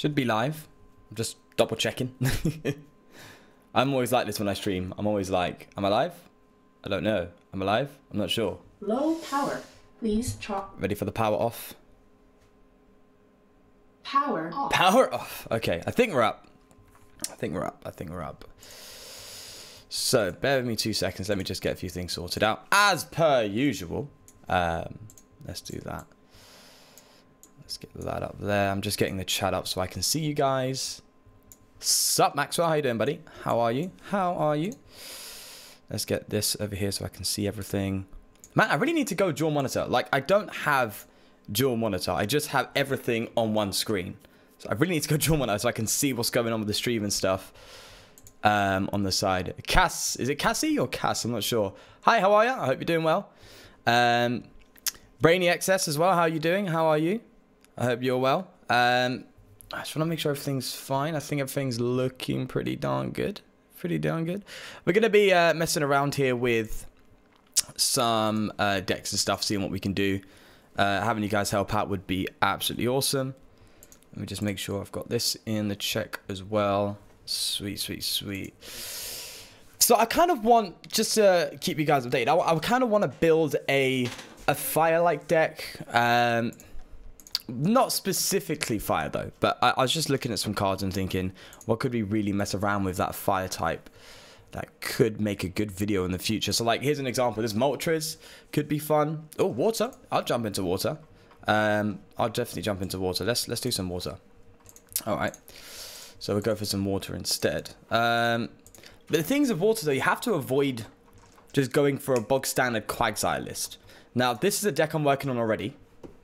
Should be live. I'm just double checking. I'm always like this when I stream. I'm always like, am I live? I don't know. I'm alive? I'm not sure. Low power. Please try. Ready for the power off? Power off. Power off. Okay, I think we're up. I think we're up. I think we're up. So, bear with me two seconds. Let me just get a few things sorted out. As per usual. Um, let's do that. Let's get that up there. I'm just getting the chat up so I can see you guys. Sup, Maxwell? How you doing, buddy? How are you? How are you? Let's get this over here so I can see everything. Man, I really need to go dual monitor. Like, I don't have dual monitor. I just have everything on one screen. So I really need to go dual monitor so I can see what's going on with the stream and stuff um, on the side. Cass, is it Cassie or Cass? I'm not sure. Hi, how are you? I hope you're doing well. Um, Brainy XS as well. How are you doing? How are you? I hope you're well. Um, I just want to make sure everything's fine. I think everything's looking pretty darn good. Pretty darn good. We're going to be uh, messing around here with some uh, decks and stuff, seeing what we can do. Uh, having you guys help out would be absolutely awesome. Let me just make sure I've got this in the check as well. Sweet, sweet, sweet. So I kind of want, just to keep you guys updated, I, I kind of want to build a a fire-like deck. Um, not specifically fire though, but I, I was just looking at some cards and thinking, what could we really mess around with that fire type? that could make a good video in the future. So like, here's an example. This Moltres could be fun. Oh, water. I'll jump into water. Um, I'll definitely jump into water. Let's let's do some water. All right. So we'll go for some water instead. Um, but the things of water though, you have to avoid just going for a bog standard Quagsire list. Now, this is a deck I'm working on already.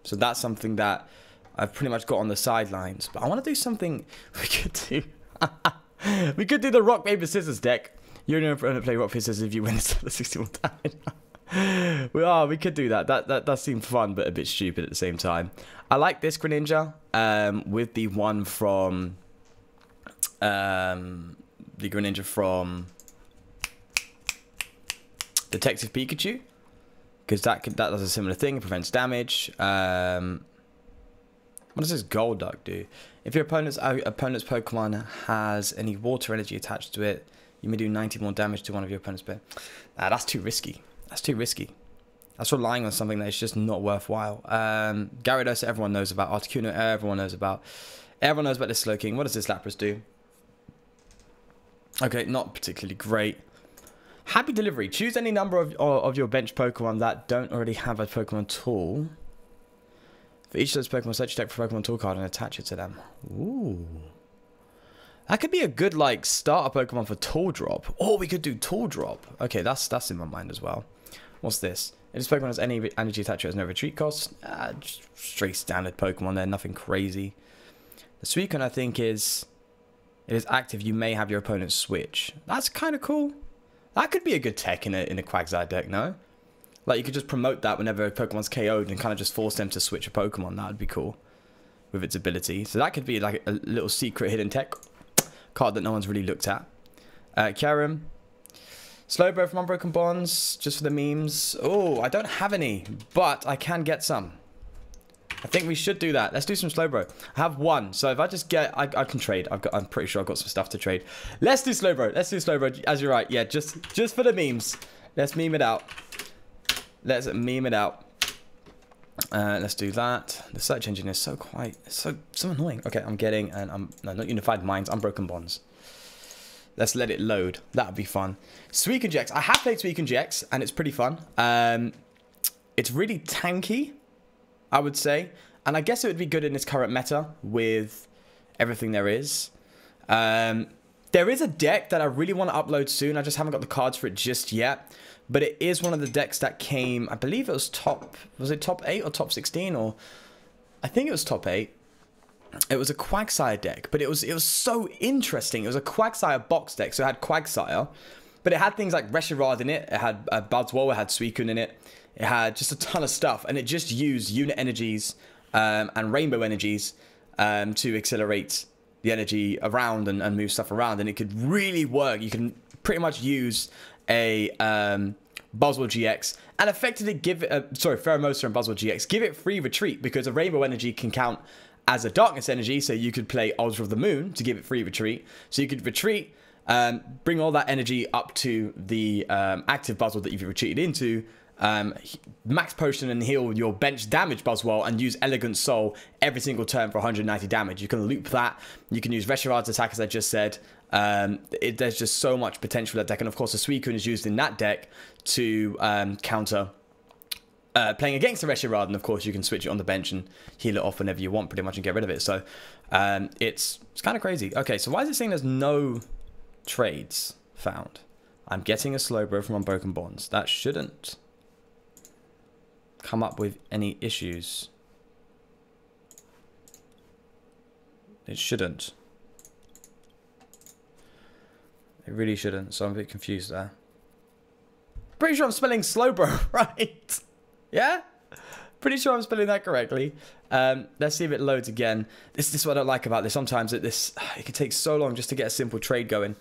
So that's something that I've pretty much got on the sidelines. But I want to do something we could do. we could do the rock, paper, scissors deck. You're never going to play rock, paper, scissors if you win the 61 damage. we are. We could do that. That that does seem fun, but a bit stupid at the same time. I like this Greninja um, with the one from um, the Greninja from Detective Pikachu because that that does a similar thing. It prevents damage. Um, what does this gold Golduck do? If your opponent's uh, opponent's Pokemon has any water energy attached to it, you may do 90 more damage to one of your opponent's players. Ah, that's too risky. That's too risky. That's relying on something that's just not worthwhile. Um, Gyarados, everyone knows about. Articuno, everyone knows about. Everyone knows about this Slowking. What does this Lapras do? Okay, not particularly great. Happy Delivery. Choose any number of, of your bench Pokemon that don't already have a Pokemon tool. For each of those Pokemon, search your deck for Pokemon tool card and attach it to them. Ooh. That could be a good, like, starter Pokemon for Tool Drop. Or we could do Tool Drop. Okay, that's that's in my mind as well. What's this? If this Pokemon has any energy attached it, has no retreat cost. Uh, straight standard Pokemon there, nothing crazy. The Suicune, I think, is... It is active. You may have your opponent switch. That's kind of cool. That could be a good tech in a, in a Quagsire deck, no? Like, you could just promote that whenever a Pokemon's KO'd and kind of just force them to switch a Pokemon. That would be cool with its ability. So that could be like a little secret hidden tech card that no one's really looked at. Uh, Kyurem. Slowbro from Unbroken Bonds, just for the memes. Oh, I don't have any, but I can get some. I think we should do that. Let's do some slow bro. I have one, so if I just get, I, I can trade. I've got, I'm pretty sure I've got some stuff to trade. Let's do slow bro. Let's do slow bro. As you're right, yeah, just just for the memes. Let's meme it out. Let's meme it out. Uh, let's do that. The search engine is so quite, so so annoying. Okay, I'm getting, and I'm no, not Unified Minds. Unbroken Bonds. Let's let it load. That would be fun. Suicune GX. I have played Suicune GX, and it's pretty fun. Um, it's really tanky. I would say. And I guess it would be good in this current meta with everything there is. Um, there is a deck that I really want to upload soon. I just haven't got the cards for it just yet. But it is one of the decks that came, I believe it was top, was it top 8 or top 16? Or I think it was top 8. It was a Quagsire deck, but it was it was so interesting. It was a Quagsire box deck, so it had Quagsire, but it had things like Reshiram in it, it had uh, Buzzwole, it had Suicune in it, it had just a ton of stuff, and it just used unit energies um, and rainbow energies um, to accelerate the energy around and, and, move stuff around, and it could really work. You can pretty much use a um, Buzzwole GX and effectively give it, a, sorry, Pheromosa and Buzzwole GX, give it free retreat because a rainbow energy can count as a darkness energy, so you could play Ultra of the Moon to give it free retreat. So you could retreat, um, bring all that energy up to the um, active Buzzwole that you've retreated into, um, max potion and heal your bench damage Buzzwole, and use Elegant Soul every single turn for 190 damage. You can loop that. You can use Reshiram's attack, as I just said. Um, it, there's just so much potential that deck, and of course, the Suicune is used in that deck to um, counter uh, playing against the Reshiram, and of course you can switch it on the bench and heal it off whenever you want, pretty much, and get rid of it. So um, it's it's kind of crazy. Okay, so why is it saying there's no trades found? I'm getting a slow bro from Unbroken Bonds. That shouldn't come up with any issues. It shouldn't. It really shouldn't, so I'm a bit confused there. Pretty sure I'm spelling Slowbro right. Yeah? Pretty sure I'm spelling that correctly. Um, let's see if it loads again. This, this is what I don't like about this. Sometimes it, this it can take so long just to get a simple trade going.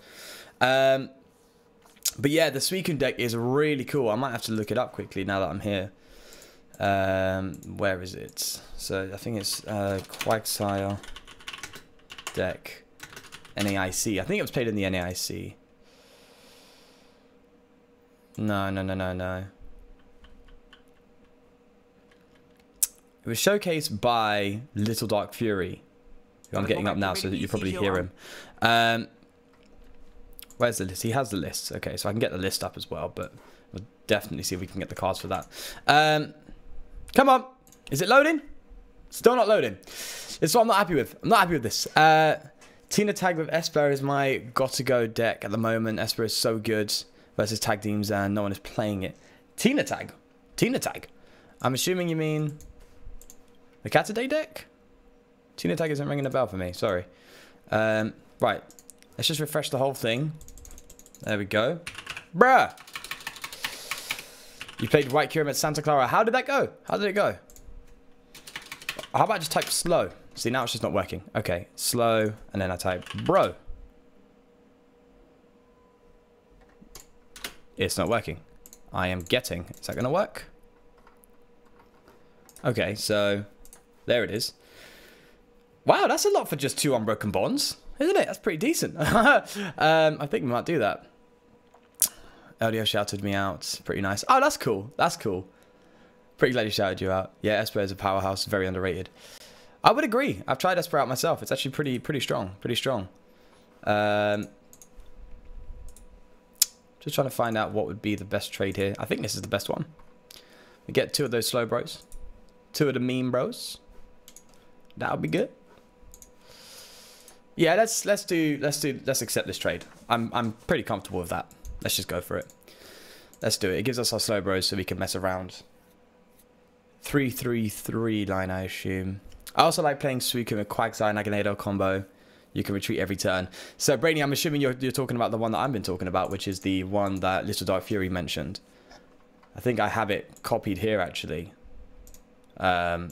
Um, but yeah, the Suicune deck is really cool. I might have to look it up quickly now that I'm here. Um, where is it? So I think it's uh, Quagsire deck NAIC. I think it was played in the NAIC. No, no, no, no, no. It was showcased by Little Dark Fury, who I'm getting up now so that you probably hear him. Um, where's the list? He has the list. Okay, so I can get the list up as well, but we'll definitely see if we can get the cards for that. Um, come on. Is it loading? Still not loading. Is what I'm not happy with. I'm not happy with this. Uh, Tina Tag with Esper is my got-to-go deck at the moment. Esper is so good versus Tag Teams and no one is playing it. Tina Tag? Tina Tag? I'm assuming you mean the Cataday deck? Tina Tag isn't ringing a bell for me. Sorry. Um, right. Let's just refresh the whole thing. There we go. Bruh! You played White Kyurem at Santa Clara. How did that go? How did it go? How about I just type slow? See, now it's just not working. Okay, slow, and then I type bro. It's not working. I am getting. Is that going to work? Okay, so there it is. Wow, that's a lot for just two unbroken bonds, isn't it? That's pretty decent. um, I think we might do that. LDO shouted me out. Pretty nice. Oh, that's cool. That's cool. Pretty glad he shouted you out. Yeah, Esper is a powerhouse. Very underrated. I would agree. I've tried Esper out myself. It's actually pretty pretty strong. Pretty strong. Um, just trying to find out what would be the best trade here. I think this is the best one. We get two of those slow bros. Two of the meme bros. That would be good. Yeah, let's let's do let's do let's accept this trade. I'm I'm pretty comfortable with that. Let's just go for it. Let's do it. It gives us our slow bros so we can mess around. Three three three line, I assume. I also like playing Suicune with Quagsire Naganadel combo. You can retreat every turn. So Brady, I'm assuming you're you're talking about the one that I've been talking about, which is the one that Little Dark Fury mentioned. I think I have it copied here actually. Um,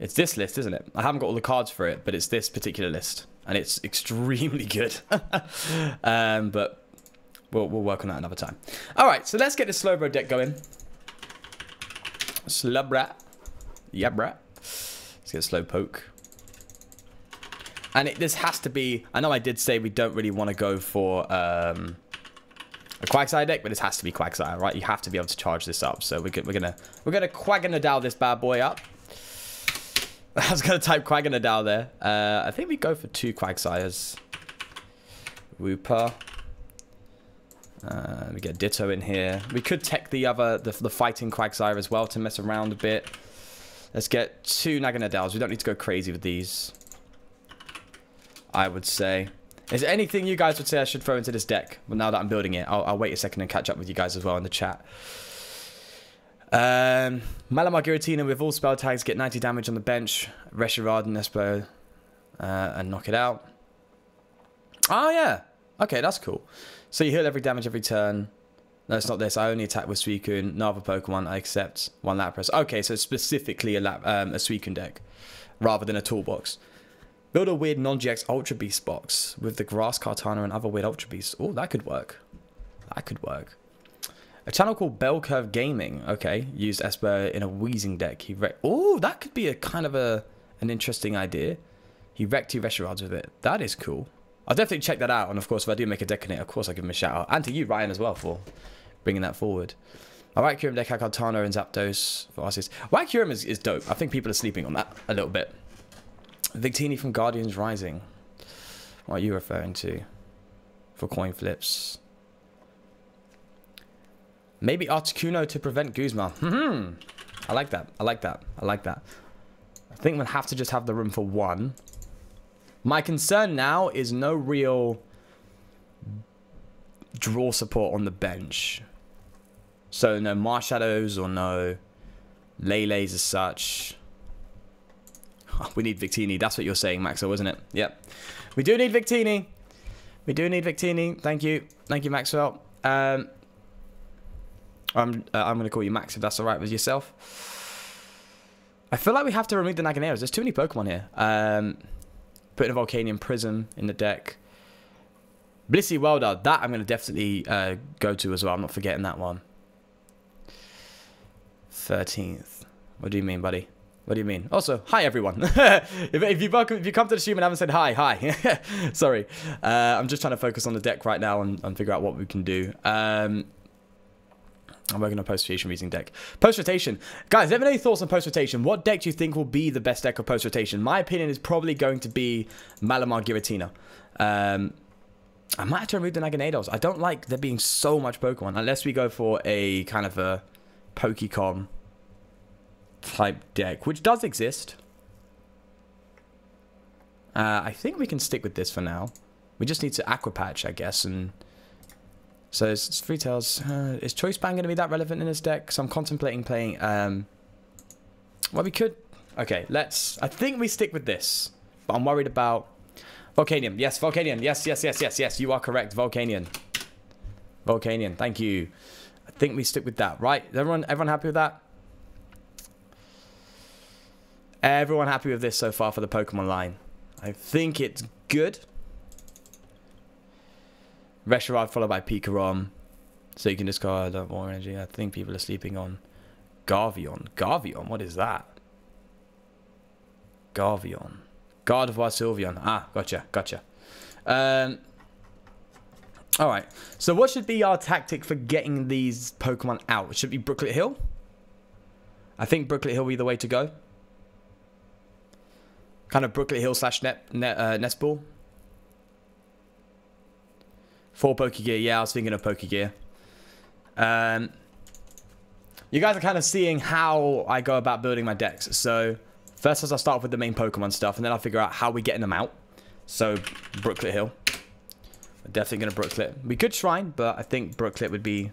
it's this list, isn't it? I haven't got all the cards for it, but it's this particular list. And it's extremely good. um, but we'll, we'll work on that another time. All right, so let's get the Slowbro deck going. Slubrat. Yeah, brat. Let's get a slow poke. And it, this has to be... I know I did say we don't really want to go for um, a Quagsire deck, but this has to be Quagsire, right? You have to be able to charge this up. So we're, we're gonna we're gonna Quaganadal this bad boy up. I was going to type Quaganadal there. Uh, I think we go for two Quagsires. Wooper. Uh, we get Ditto in here. We could tech the other, the, the fighting Quagsire as well to mess around a bit. Let's get two Naganadels. We don't need to go crazy with these. I would say. Is there anything you guys would say I should throw into this deck? Well, now that I'm building it, I'll, I'll wait a second and catch up with you guys as well in the chat. Um, Malamar Giratina with all spell tags get 90 damage on the bench. Reshiram and uh, and knock it out. Oh, yeah. Okay, that's cool. So you heal every damage every turn. No, it's not this. I only attack with Suicune. No other Pokemon. I accept one Lapras. Okay, so specifically a, Lap um, a Suicune deck rather than a toolbox. Build a weird non-GX Ultra Beast box with the Grass Kartana and other weird Ultra Beasts. Oh, that could work. That could work. A channel called Bell Curve Gaming. Okay, used Esper in a Weezing deck. He wrecked. Oh, that could be a kind of a an interesting idea. He wrecked two Reshirams with it. That is cool. I'll definitely check that out. And of course, if I do make a deck in it, of course I'll give him a shout out. And to you, Ryan, as well, for bringing that forward. I like Kyurem deck, Kartana and Zapdos for Arceus. White Kyurem is, is dope. I think people are sleeping on that a little bit. Victini from Guardians Rising. What are you referring to? For coin flips. Maybe Articuno to prevent Guzma. Hmm. I like that. I like that. I like that. I think we'll have to just have the room for one. My concern now is no real draw support on the bench. So no Marshadows or no Lele's as such. We need Victini. That's what you're saying, Maxwell, isn't it? Yep. We do need Victini. We do need Victini. Thank you. Thank you, Maxwell. Um, I'm uh, I'm going to call you Max if that's all right with yourself. I feel like we have to remove the Naganadels. There's too many Pokemon here. Um, putting a Volcanion Prism in the deck. Blissey Welder. That I'm going to definitely uh, go to as well. I'm not forgetting that one. 13th. What do you mean, buddy? What do you mean? Also, hi everyone. if, if, you welcome, if you come to the stream and haven't said hi, hi. Sorry, uh, I'm just trying to focus on the deck right now and, and figure out what we can do. Um, I'm working on post rotation using deck. Post rotation, guys. Have any thoughts on post rotation? What deck do you think will be the best deck of post rotation? My opinion is probably going to be Malamar Giratina. Um, I might have to remove the Naganadels. I don't like there being so much Pokemon unless we go for a kind of a Pokecom type deck, which does exist. Uh, I think we can stick with this for now. We just need to Aqua Patch, I guess, and so it's, it's Free Tails. Uh, is Choice Band going to be that relevant in this deck? So I'm contemplating playing. Um, well, we could. Okay, let's. I think we stick with this, but I'm worried about Volcanion. Yes, Volcanion. Yes, yes, yes, yes, yes. You are correct, Volcanion. Volcanion. Thank you. I think we stick with that, right? Everyone, everyone happy with that? Everyone happy with this so far for the Pokemon line? I think it's good. Reshiram followed by Pikarom. So you can discard more energy. I think people are sleeping on Garvion. Garvion? What is that? Garvion. Gardevoir Sylveon. Ah, gotcha, gotcha. Um, Alright, so what should be our tactic for getting these Pokemon out? Should be Brooklet Hill? I think Brooklet Hill will be the way to go. Kind of Brooklet Hill slash net, net, uh, Nest Ball. For Pokegear, yeah, I was thinking of Pokegear. Um, you guys are kind of seeing how I go about building my decks. So, first as I'll start with the main Pokemon stuff, and then I'll figure out how we're getting them out. So, Brooklet Hill. Definitely going to Brooklet. We could Shrine, but I think Brooklet would be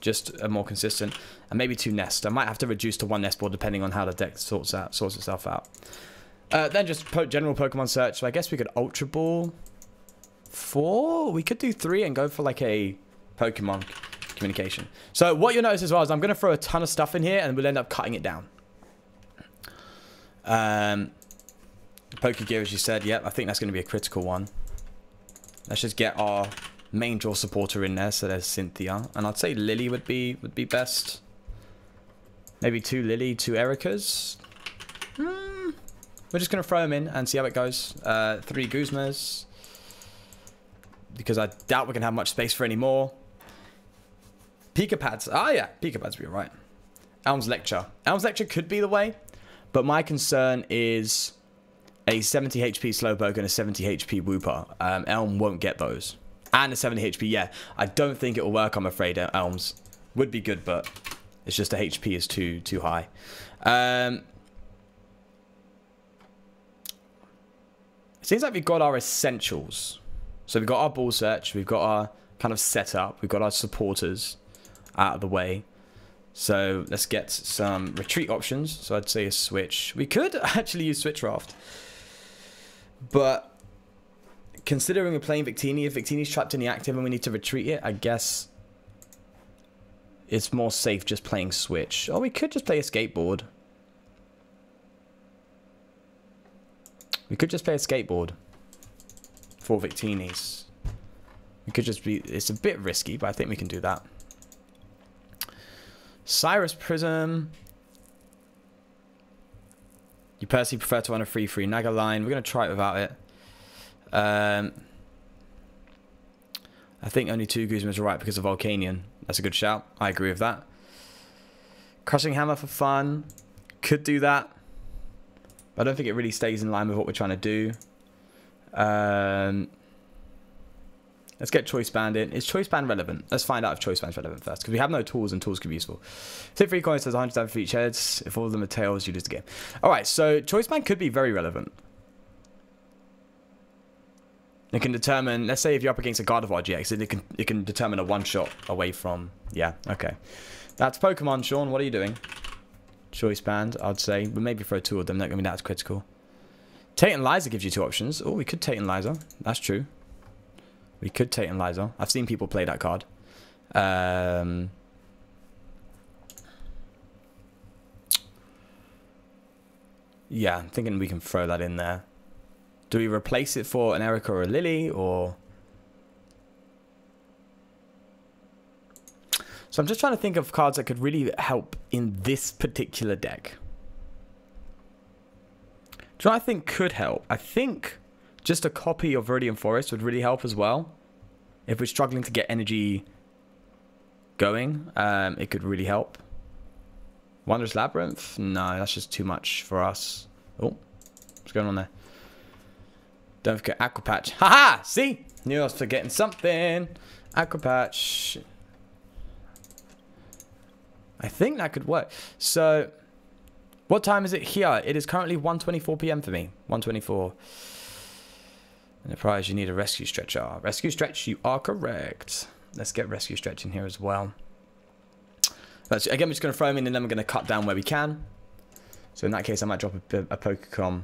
just a more consistent. And maybe two Nest. I might have to reduce to one Nest Ball depending on how the deck sorts out sorts itself out. Uh, then just po general Pokemon search. So I guess we could Ultra Ball four. We could do three and go for like a Pokemon communication. So what you'll notice as well is I'm going to throw a ton of stuff in here and we'll end up cutting it down. Um, Pokegear, as you said, yep, I think that's going to be a critical one. Let's just get our main draw supporter in there. So there's Cynthia, and I'd say Lily would be would be best. Maybe two Lily, two Ericas. Hmm. We're just gonna throw them in and see how it goes. Uh, three Guzmas because I doubt we can have much space for any more. Pika Pads. Ah, yeah. Pika Pads would be alright. Elm's Lecture. Elm's Lecture could be the way, but my concern is a 70 HP Slowpoke and a 70 HP Wooper. Um, Elm won't get those. And a 70 HP, yeah. I don't think it will work, I'm afraid. Elms would be good, but it's just the HP is too too high. Um, seems like we've got our essentials. So we've got our ball search, we've got our kind of setup, we've got our supporters out of the way. So let's get some retreat options. So I'd say a switch. We could actually use switch raft. But considering we're playing Victini, if Victini's trapped in the active and we need to retreat it, I guess it's more safe just playing switch. Or we could just play a skateboard. We could just play a skateboard for Victini's. We could just be... It's a bit risky, but I think we can do that. Cyrus Prism. You Personally, prefer to run a free free Naga line. We're gonna try it without it. Um, I think only two Guzma's are right because of Volcanion. That's a good shout. I agree with that. Crushing Hammer for fun. Could do that. I don't think it really stays in line with what we're trying to do. Um, let's get Choice Band in. Is Choice Band relevant? Let's find out if Choice Band's relevant first. Because we have no tools and tools could be useful. Tip 3 coins says 100 damage for each. If all of them are tails, you lose the game. Alright, so Choice Band could be very relevant. It can determine, let's say if you're up against a Gardevoir GX, it can, it can determine a one-shot away from, yeah, okay. That's Pokemon, Sean, what are you doing? Choice Band, I'd say, but maybe throw two of them, not going to be that critical. Tate and Liza gives you two options. Oh, we could Tate and Liza, that's true. We could Tate and Liza. I've seen people play that card. Um... Yeah, I'm thinking we can throw that in there. Do we replace it for an Erica or a Lily or... So I'm just trying to think of cards that could really help in this particular deck. What I think could help? I think just a copy of Viridian Forest would really help as well. If we're struggling to get energy going, um, it could really help. Wondrous Labyrinth? No, that's just too much for us. Oh, what's going on there? Don't forget Aqua Patch. Haha! See? Knew I was forgetting something. Aqua Patch. I think that could work. So, what time is it here? It is currently 1.24 p.m. for me. 1.24. And the prize, you need a rescue stretcher. Rescue stretch, you are correct. Let's get rescue stretch in here as well. But again, we're just going to throw them in and then we're going to cut down where we can. So in that case, I might drop a, a Pokecom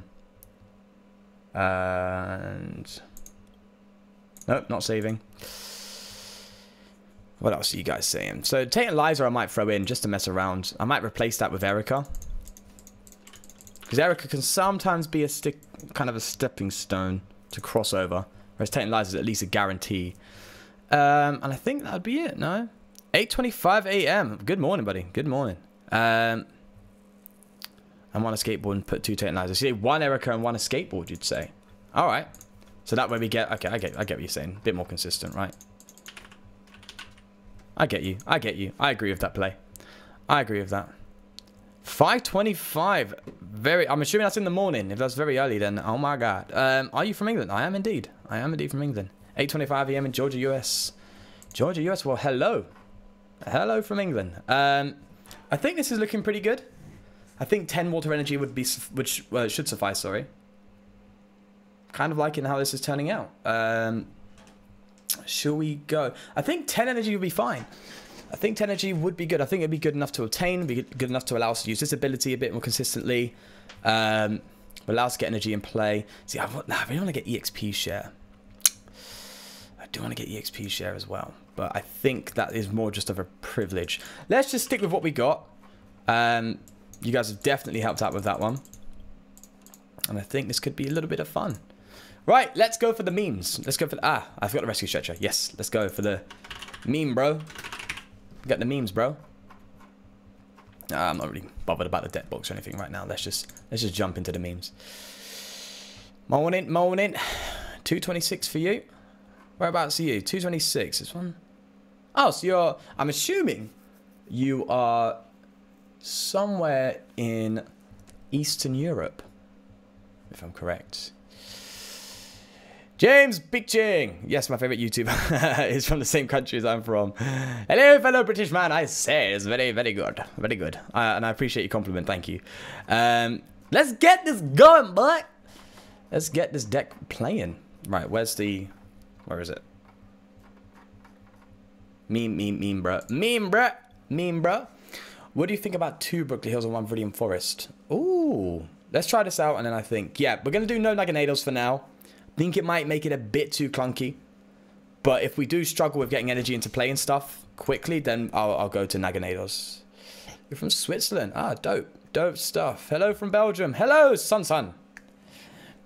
and nope, not saving. What else are you guys saying? So Tate and Liza I might throw in just to mess around. I might replace that with Erica. Because Erica can sometimes be a stick, kind of a stepping stone to cross over. Whereas and Liza is at least a guarantee. Um, and I think that would be it, no? 8.25 a.m. Good morning, buddy. Good morning. Um, and one skateboard and put two Tatanizers. So you one Erica and one a skateboard, you'd say. All right. So that way we get... Okay, I get, I get what you're saying. A bit more consistent, right? I get you. I get you. I agree with that play. I agree with that. 525. Very... I'm assuming that's in the morning. If that's very early, then... Oh, my God. Um, are you from England? I am indeed. I am indeed from England. 8.25 a.m. in Georgia, US. Georgia, US. Well, hello. Hello from England. Um, I think this is looking pretty good. I think 10 water energy would be, which well, should suffice, sorry. Kind of liking how this is turning out. Um, shall we go? I think 10 energy would be fine. I think 10 energy would be good. I think it'd be good enough to obtain, be good enough to allow us to use this ability a bit more consistently. Um, allow us to get energy in play. See, I, want, I really want to get EXP share. I do want to get EXP share as well. But I think that is more just of a privilege. Let's just stick with what we got. Um, you guys have definitely helped out with that one. And I think this could be a little bit of fun. Right, let's go for the memes. Let's go for the... Ah, I forgot the rescue stretcher. Yes, let's go for the meme, bro. Get the memes, bro. Nah, I'm not really bothered about the debt box or anything right now. Let's just let's just jump into the memes. Morning, morning. 226 for you. Whereabouts are you? 226. This one. Oh, so you're... I'm assuming you are somewhere in Eastern Europe, if I'm correct. James Bitching! Yes, my favourite YouTuber is from the same country as I'm from. Hello, fellow British man. I say it's very, very good. Very good. Uh, and I appreciate your compliment. Thank you. Um, let's get this going, boy. Let's get this deck playing. Right, where's the... Where is it? Meme, meme, meme, bro. Meme, bro. Meme, bro. What do you think about two Brooklet Hills and one Viridian Forest? Ooh, let's try this out and then I think, yeah, we're going to do no Naganadels for now. Think it might make it a bit too clunky. But if we do struggle with getting energy into play and stuff quickly, then I'll, I'll go to Naganadels. You're from Switzerland. Ah, dope. Dope stuff. Hello from Belgium. Hello, Sun Sun.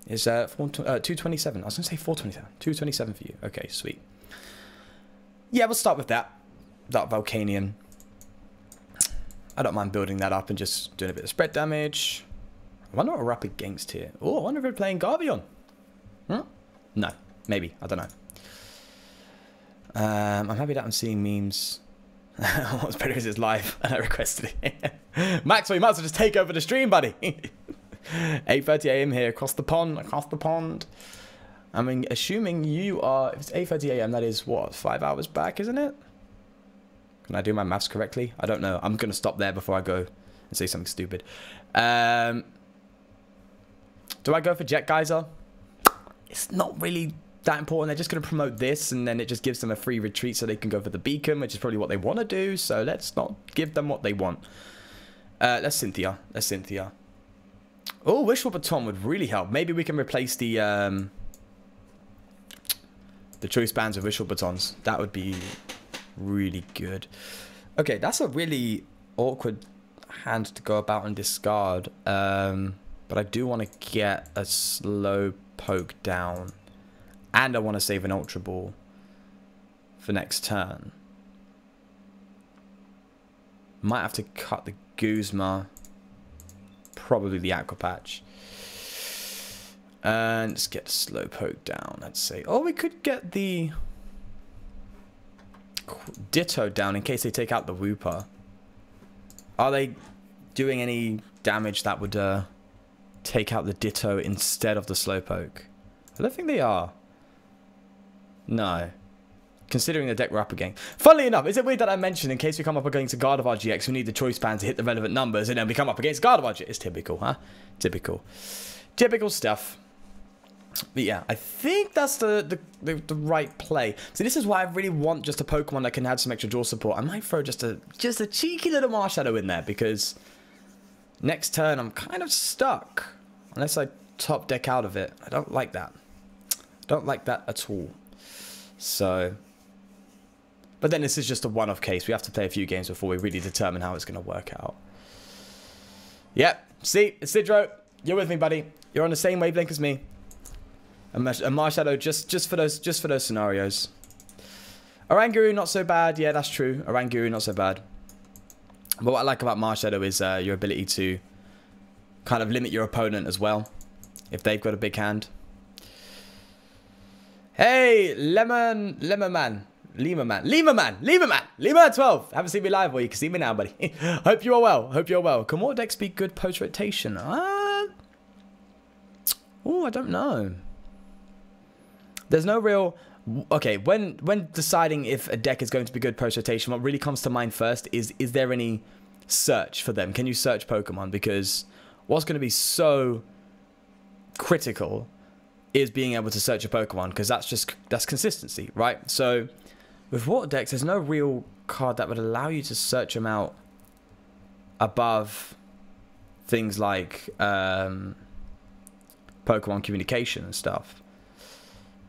Is uh, uh, 227. I was going to say 427. 227 for you. Okay, sweet. Yeah, we'll start with that. That Volcanion. I don't mind building that up and just doing a bit of spread damage. I wonder what we're up against here. Oh, I wonder if we're playing Garvion. Hmm? No, maybe. I don't know. Um, I'm happy that I'm seeing memes. What's better is it's live, and I requested it. Max, we might as well just take over the stream, buddy. 8:30 a.m. here, across the pond, across the pond. I mean, assuming you are, if it's 8:30 a.m., that is what five hours back, isn't it? Can I do my maths correctly? I don't know. I'm gonna stop there before I go and say something stupid. Um, do I go for Jet Geyser? It's not really that important. They're just going to promote this, and then it just gives them a free retreat so they can go for the beacon, which is probably what they want to do. So let's not give them what they want. Uh, let's Cynthia. Let's Cynthia. Oh, Wishful Baton would really help. Maybe we can replace the um, the choice bands with Wishful Batons. That would be really good. Okay, that's a really awkward hand to go about and discard. Um, but I do want to get a slow poke down. And I want to save an Ultra Ball for next turn. Might have to cut the Guzma. Probably the Aqua Patch. And let's get slow poke down, let's say. Oh, we could get the Ditto down in case they take out the Wooper. Are they doing any damage that would uh, take out the Ditto instead of the Slowpoke? I don't think they are. No. Considering the deck we're up against. Funnily enough, is it weird that I mentioned in case we come up against a Gardevoir GX, we need the choice band to hit the relevant numbers, and then we come up against Gardevoir GX? It's typical, huh? Typical. Typical stuff. But yeah, I think that's the, the, the, the, right play. So this is why I really want just a Pokemon that can add some extra draw support. I might throw just a just a cheeky little Marshadow in there because next turn I'm kind of stuck. Unless I top deck out of it. I don't like that. I don't like that at all. So... But then this is just a one-off case. We have to play a few games before we really determine how it's going to work out. Yep. See, Sidro, you're with me, buddy. You're on the same wavelength as me. A, a Marshadow just just for those just for those scenarios. Oranguru not so bad. Yeah, that's true. Oranguru not so bad. But what I like about Marshadow is uh, your ability to kind of limit your opponent as well if they've got a big hand. Hey, Lemon, Lemon Man, Lima Man, Lima Man, Lima Man, Lima 12. Haven't seen me live, well, you can see me now, buddy. Hope you are well. Hope you're well. Can more decks be good post rotation? Uh, oh, I don't know. There's no real okay when when deciding if a deck is going to be good post rotation what really comes to mind first is is there any search for them can you search pokemon because what's going to be so critical is being able to search a pokemon because that's just that's consistency right so with water decks there's no real card that would allow you to search them out above things like um, pokemon communication and stuff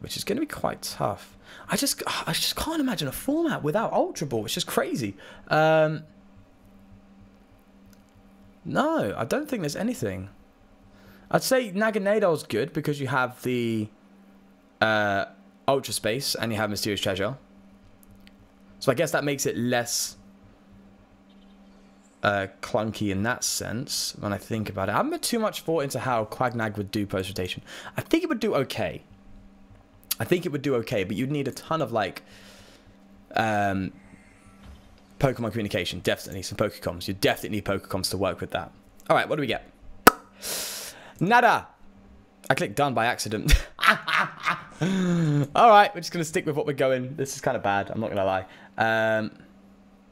which is going to be quite tough. I just I just can't imagine a format without Ultra Ball. It's just crazy. Um, no, I don't think there's anything. I'd say is good because you have the uh, Ultra Space and you have Mysterious Treasure. So I guess that makes it less uh, clunky in that sense when I think about it. I haven't put too much thought into how Quagnag would do post rotation. I think it would do okay. I think it would do okay, but you'd need a ton of like um, Pokemon communication. Definitely some Pokecoms. You definitely need Pokecoms to work with that. All right, what do we get? Nada. I clicked done by accident. All right, we're just going to stick with what we're going. This is kind of bad. I'm not going to lie. Um,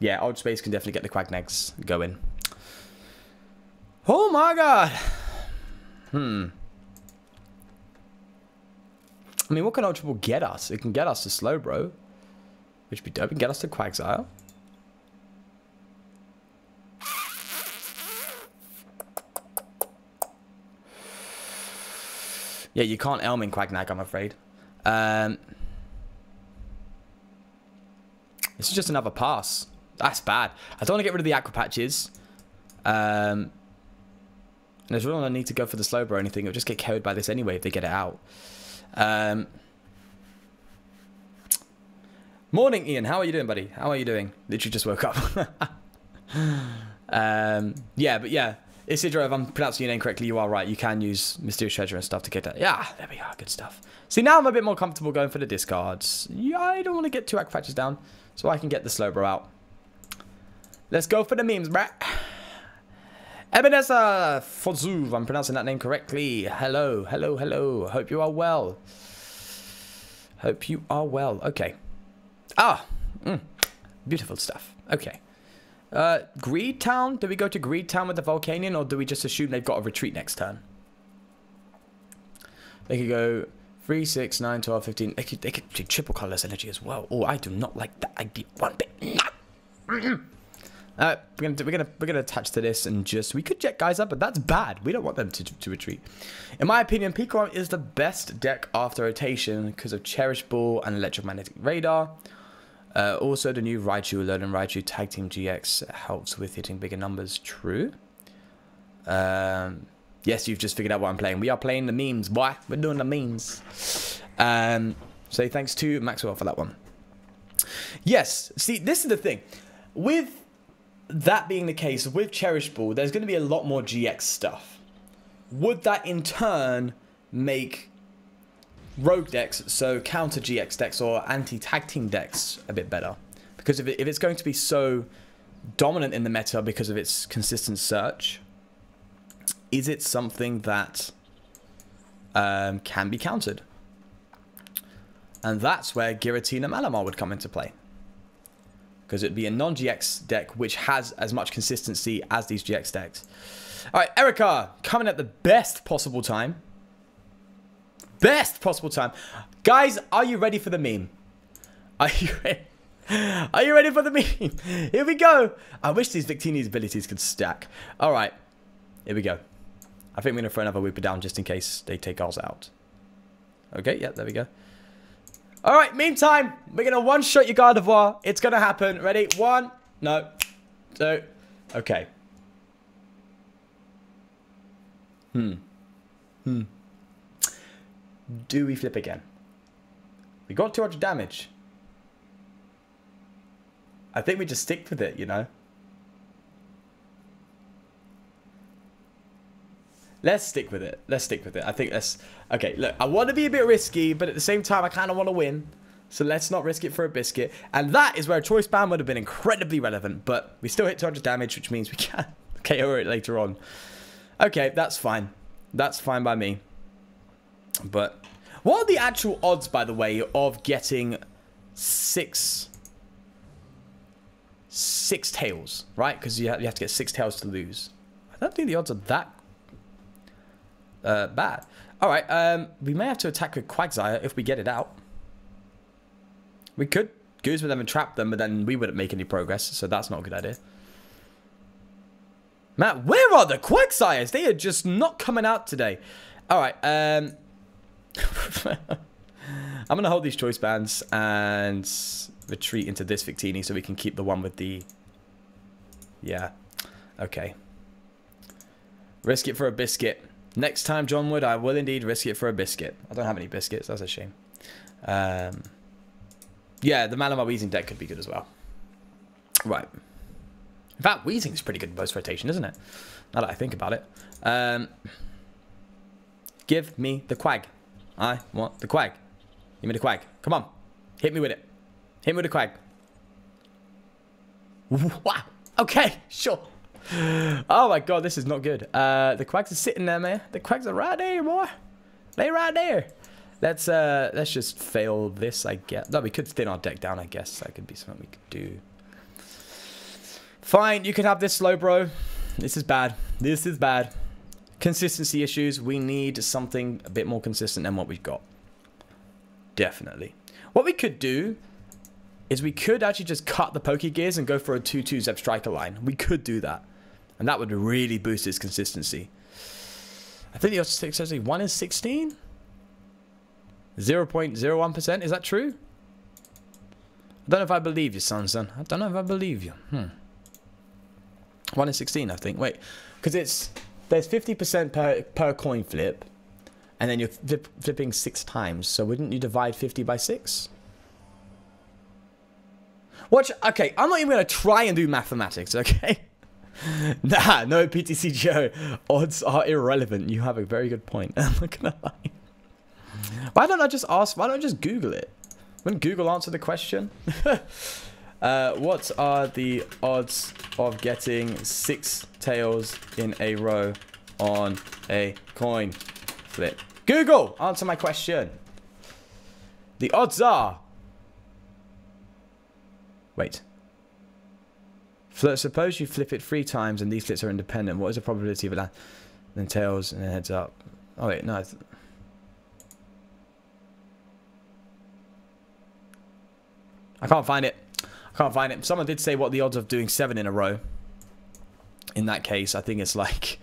yeah, Ultra Space can definitely get the Quagnags going. Oh my god. Hmm. I mean, what can Ultra Ball get us? It can get us to Slowbro. Which would be dope. It can get us to Quagsire. Yeah, you can't Elm in Quagnag, I'm afraid. Um, this is just another pass. That's bad. I don't want to get rid of the Aqua Patches. Um, and there's really no need to go for the Slowbro or anything. It'll just get carried by this anyway if they get it out. Um, morning, Ian. How are you doing, buddy? How are you doing? Literally just woke up. um, yeah, but yeah, Isidro, if I'm pronouncing your name correctly, you are right. You can use Mysterious Treasure and stuff to get that. Yeah, there we are. Good stuff. See, now I'm a bit more comfortable going for the discards. Yeah, I don't want to get two Aqua Patches down, so I can get the Slowbro out. Let's go for the memes, bruh. Ebenezer Fozu, if I'm pronouncing that name correctly. Hello, hello, hello. Hope you are well. Hope you are well. Okay. Ah, mm, beautiful stuff. Okay. Uh, Greed Town? Do we go to Greed Town with the Volcanion, or do we just assume they've got a retreat next turn? They could go 3, 6, 9, 12, 15. They could, they could do triple colorless energy as well. Oh, I do not like that idea one bit. Uh, we're gonna we're gonna we're gonna attach to this and just we could jet guys up, but that's bad. We don't want them to, to retreat. In my opinion, Pikarom is the best deck after rotation because of Cherish Ball and Electromagnetic Radar. Uh, also, the new Raichu Alert and Raichu Tag Team GX helps with hitting bigger numbers. True. Um, yes, you've just figured out what I'm playing. We are playing the memes, boy. We're doing the memes. Um, so thanks to Maxwell for that one. Yes. See, this is the thing. With that being the case, with Cherish Ball, there's going to be a lot more GX stuff. Would that in turn make rogue decks, so counter GX decks or anti tag team decks, a bit better? Because if, it, if it's going to be so dominant in the meta because of its consistent search, is it something that um, can be countered? And that's where Giratina Malamar would come into play because it'd be a non-GX deck which has as much consistency as these GX decks. All right, Erica, coming at the best possible time. Best possible time. Guys, are you ready for the meme? Are you ready? Are you ready for the meme? Here we go. I wish these Victini's abilities could stack. All right, here we go. I think we're going to throw another Wooper down just in case they take ours out. Okay, yeah, there we go. All right, meantime, we're going to one-shot your Gardevoir. It's going to happen. Ready? One. No. Two. Okay. Hmm. Hmm. Do we flip again? We got 200 damage. I think we just stick with it, you know? Let's stick with it. Let's stick with it. I think let's... Okay, look, I want to be a bit risky, but at the same time, I kind of want to win. So let's not risk it for a biscuit. And that is where a choice ban would have been incredibly relevant. But we still hit 200 damage, which means we can KO it later on. Okay, that's fine. That's fine by me. But what are the actual odds, by the way, of getting six... Six tails, right? Because you, you have to get six tails to lose. I don't think the odds are that uh, bad. All right, um, we may have to attack with Quagsire if we get it out. We could goose with them and trap them, but then we wouldn't make any progress, so that's not a good idea. Matt, where are the Quagsires? They are just not coming out today. All right, um... I'm going to hold these choice bands and retreat into this Victini so we can keep the one with the... Yeah. Okay. Risk it for a biscuit. Next time, John Wood, I will indeed risk it for a biscuit. I don't have any biscuits. That's a shame. Um, yeah, the Malamar Weezing deck could be good as well. Right. In fact, Weezing is pretty good in post rotation, isn't it? Now that I think about it. Um, give me the quag. I want the quag. Give me the quag. Come on. Hit me with it. Hit me with the quag. Wow. Okay, sure. oh my god, this is not good. Uh, the quags are sitting there, man. The quags are right there, boy. They right there. Let's uh, let's just fail this, I guess. No, we could thin our deck down, I guess. That could be something we could do. Fine, you can have this slow, bro. This is bad. This is bad. Consistency issues. We need something a bit more consistent than what we've got. Definitely. What we could do is we could actually just cut the Pokegears and go for a 2-2 Zebstrika line. We could do that. And that would really boost his consistency. I think the odds says 1 in 16? 0.01%, is that true? I don't know if I believe you, son, son. I don't know if I believe you. Hmm. 1 in 16, I think. Wait, because it's... There's 50% per, per coin flip. And then you're flip, flipping 6 times. So wouldn't you divide 50 by 6? Watch... Okay, I'm not even to try and do mathematics, okay? nah, no PTCGO. Odds are irrelevant. You have a very good point. I'm not gonna lie. Why don't I just ask? Why don't I just Google it? Wouldn't Google answer the question? uh, what are the odds of getting six tails in a row on a coin flip? Google, answer my question. The odds are. Wait. Suppose you flip it three times and these flips are independent. What is the probability of it? Then tails and then heads up. Oh wait, no. I can't find it. Can't find it. Someone did say what the odds of doing seven in a row. In that case, I think it's like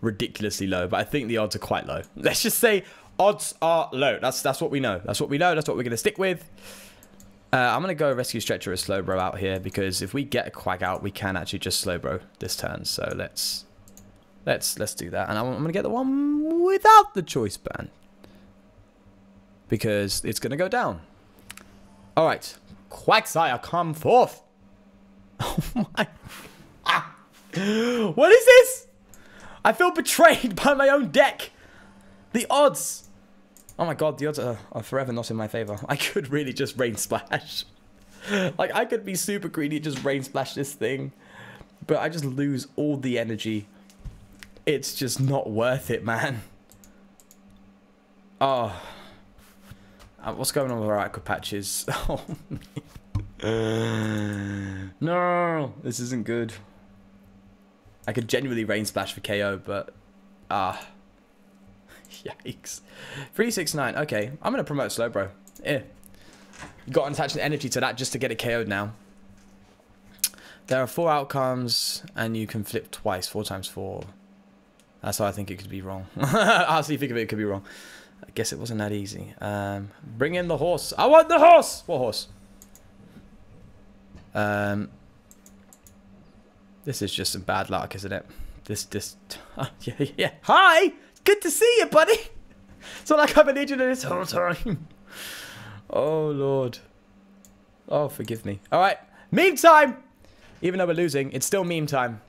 ridiculously low, but I think the odds are quite low. Let's just say odds are low. That's that's what we know. That's what we know. That's what we're gonna stick with. Uh, I'm gonna go rescue stretcher a Slowbro out here because if we get a quag out, we can actually just Slowbro this turn. So let's let's let's do that. And I'm, I'm gonna get the one without the Choice Band because it's gonna go down. All right, Quagsire, come forth. Oh my! Ah. What is this? I feel betrayed by my own deck. The odds. Oh my god, the odds are, are forever not in my favor. I could really just rain splash. like I could be super greedy, just rain splash this thing, but I just lose all the energy. It's just not worth it, man. Oh. Uh, what's going on with our aqua patches? Oh. no, this isn't good. I could genuinely rain splash for KO, but ah, yikes. Three six nine. Okay, I'm gonna promote slow, bro. Yeah, got attaching energy to that just to get it KO'd now. There are four outcomes, and you can flip twice. Four times four. That's how I think it could be wrong. I'll think of it, it could be wrong. I guess it wasn't that easy. Um, bring in the horse. I want the horse. What horse? Um, this is just some bad luck, isn't it? This, this, yeah, yeah. Hi, good to see you, buddy. It's not like I've been injured this whole time. Oh lord. Oh, forgive me. All right, meme time. Even though we're losing, it's still meme time.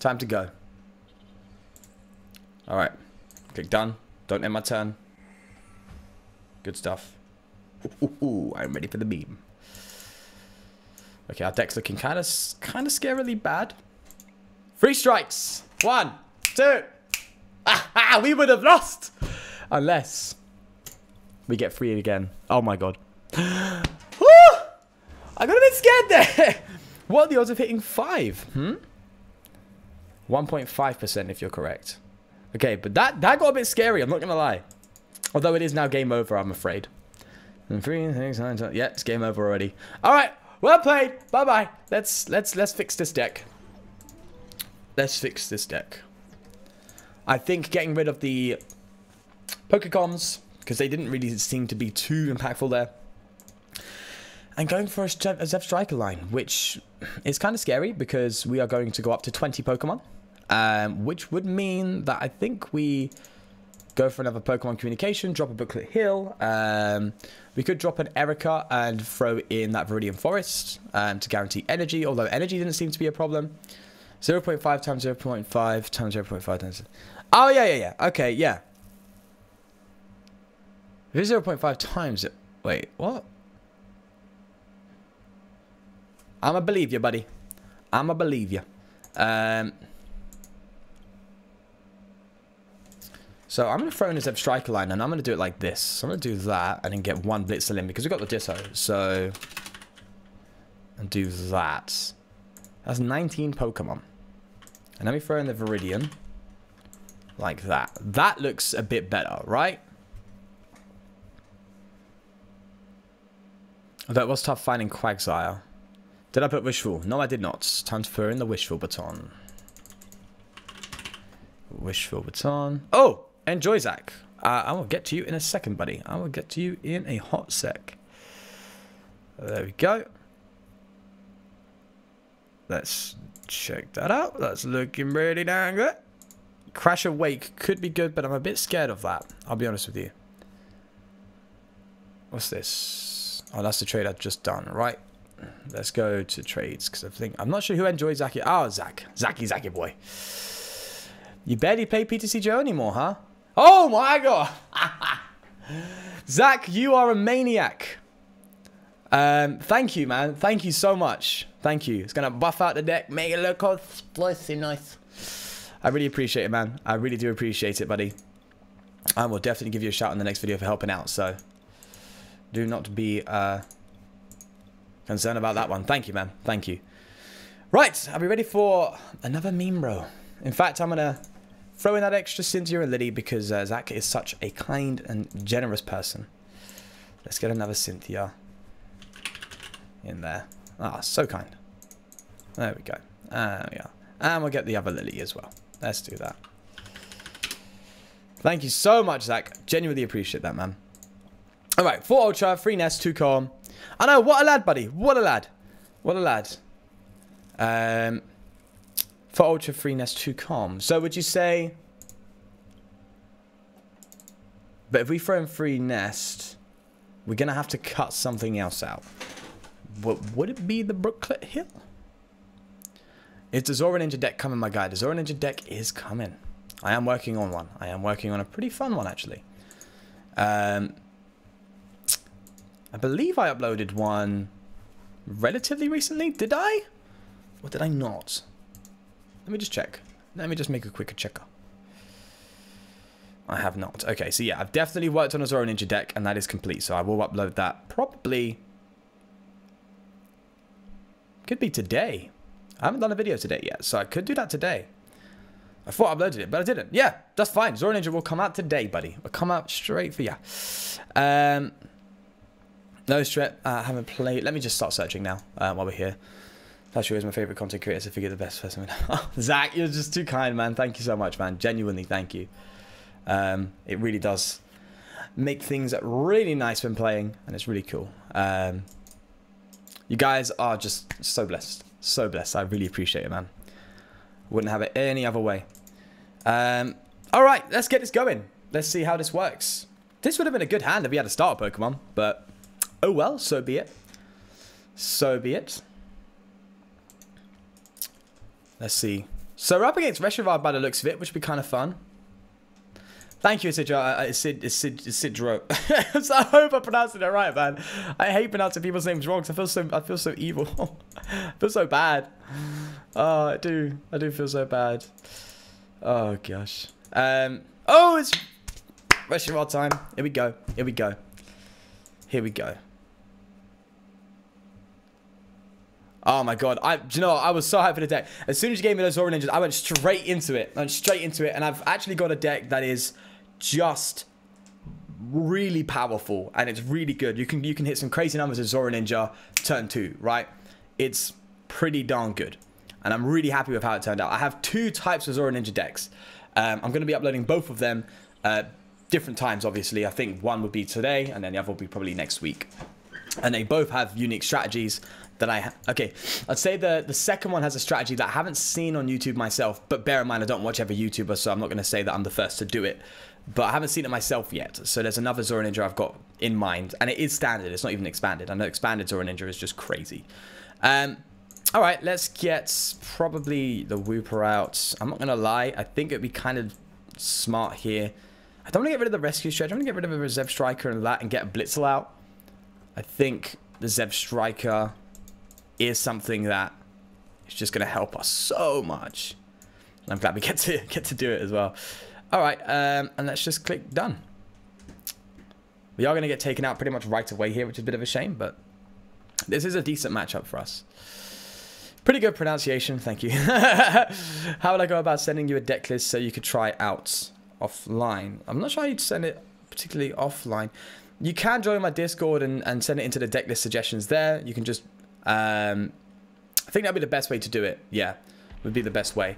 Time to go. All right, click done. Don't end my turn. Good stuff. Ooh, ooh, ooh, I'm ready for the beam. Okay, our deck's looking kind of, kind of scarily bad. Three strikes. One, two. Ah, we would have lost unless we get free again. Oh my god. Woo! I got a bit scared there. What are the odds of hitting five? Hmm. 1.5% if you're correct. Okay, but that that got a bit scary. I'm not gonna lie. Although it is now game over, I'm afraid. And. Yeah, it's game over already. All right, well played. Bye bye. Let's let's let's fix this deck. Let's fix this deck. I think getting rid of the Pokecoms because they didn't really seem to be too impactful there. And going for a, Zebstrika line, which is kind of scary because we are going to go up to 20 Pokemon. Um, which would mean that I think we go for another Pokemon Communication, drop a Brooklet Hill. Um, we could drop an Erica and throw in that Viridian Forest um, to guarantee energy, although energy didn't seem to be a problem. 0.5 times 0.5 times 0.5 times... Oh, yeah, yeah, yeah. Okay, yeah. If it's 0.5 times it... Wait, what? I'ma believe you, buddy. I'ma believe you. Um... So I'm going to throw in a Zebstrika line, and I'm going to do it like this. So I'm going to do that, and then get one Blitzle in, because we've got the Ditto. So... And do that. That's 19 Pokemon. And let me throw in the Viridian. Like that. That looks a bit better, right? Although it was tough finding Quagsire. Did I put Wishful? No, I did not. Time to throw in the Wishful Baton. Wishful Baton. Oh! Enjoy, Zach. Uh, I will get to you in a second, buddy. I will get to you in a hot sec. There we go. Let's check that out. That's looking really damn good. Crasher Wake could be good, but I'm a bit scared of that. I'll be honest with you. What's this? Oh, that's the trade I've just done, right? let's go to trades because I think I'm not sure who enjoys Zaki. Oh, Zach, Zaki, Zaki boy. You barely play PTCGO anymore, huh? Oh my god, Zach, you are a maniac. Um, thank you, man. Thank you so much. Thank you. It's gonna buff out the deck, make it look all spicy nice. I really appreciate it, man. I really do appreciate it, buddy. I will definitely give you a shout in the next video for helping out. So do not be uh, concerned about that one. Thank you, man. Thank you. Right, are we ready for another meme, bro? In fact, I'm gonna throw in that extra Cynthia and Lily because uh, Zach is such a kind and generous person. Let's get another Cynthia in there. Ah, so kind. There we go. There we. And we'll get the other Lily as well. Let's do that. Thank you so much, Zach. Genuinely appreciate that, man. All right, 4 Ultra, 3 Nest, 2 Calm. I know, what a lad, buddy. What a lad. What a lad. Um, 4 Ultra, 3 Nest, 2 Com. So would you say... But if we throw in 3 Nest, we're going to have to cut something else out. What would it be the Brooklet Hill? Is the Zora Ninja deck coming, my guy? The Zora Ninja deck is coming. I am working on one. I am working on a pretty fun one, actually. Um, I believe I uploaded one relatively recently. Did I? Or did I not? Let me just check. Let me just make a quicker checker. I have not. Okay, so yeah, I've definitely worked on a Zora Ninja deck, and that is complete. So I will upload that probably... Could be today. I haven't done a video today yet, so I could do that today. I thought I uploaded it, but I didn't. Yeah, that's fine. Zora Ninja will come out today, buddy. Will come out straight for you. Um, no strip. Uh, I haven't played. Let me just start searching now uh, while we're here. That's is my favorite content creator to figure the best person. Zach, you're just too kind, man. Thank you so much, man. Genuinely, thank you. Um, it really does make things really nice when playing, and it's really cool. Um, you guys are just so blessed. So blessed. I really appreciate it, man. Wouldn't have it any other way. Um, all right, let's get this going. Let's see how this works. This would have been a good hand if we had a starter Pokemon, but oh well, so be it. So be it. Let's see. So we're up against Reshiram by the looks of it, which would be kind of fun. Thank you, Isidro. Uh, Isid, Isid, Isidro. I hope I'm pronouncing it right, man. I hate pronouncing people's names wrong because I feel so I feel so evil. I feel so bad. Oh, I do. I do feel so bad. Oh gosh. Um. Oh, it's Reshiram time. Here we go. Here we go. Here we go. Oh my god, I you know I was so hyped for the deck. As soon as you gave me those Zora Ninjas, I went straight into it. I went straight into it, and I've actually got a deck that is just really powerful and it's really good. You can you can hit some crazy numbers with Zora Ninja turn two, right? It's pretty darn good. And I'm really happy with how it turned out. I have two types of Zora Ninja decks. Um, I'm going to be uploading both of them uh, different times, obviously. I think one would be today, and then the other will be probably next week. And they both have unique strategies that I okay. I'd say the the second one has a strategy that I haven't seen on YouTube myself, but bear in mind I don't watch every YouTuber, so I'm not going to say that I'm the first to do it. But I haven't seen it myself yet. So there's another Zora Ninja I've got in mind, and it is standard. It's not even expanded. I know expanded Zora Ninja is just crazy. Um, all right, let's get probably the Wooper out. I'm not gonna lie. I think it'd be kind of smart here. I don't want to get rid of the rescue stretch. I want to get rid of a Zebstrika and that and get a Blitzle out. I think the Zebstrika is something that is just going to help us so much. I'm glad we get to get to do it as well. All right, um, and let's just click done. We are going to get taken out pretty much right away here, which is a bit of a shame, but this is a decent matchup for us. Pretty good pronunciation, thank you. How would I go about sending you a deck list so you could try out offline? I'm not sure how you'd send it particularly offline. You can join my Discord and, and send it into the deck list suggestions there. You can just um, I think that'd be the best way to do it. Yeah, would be the best way.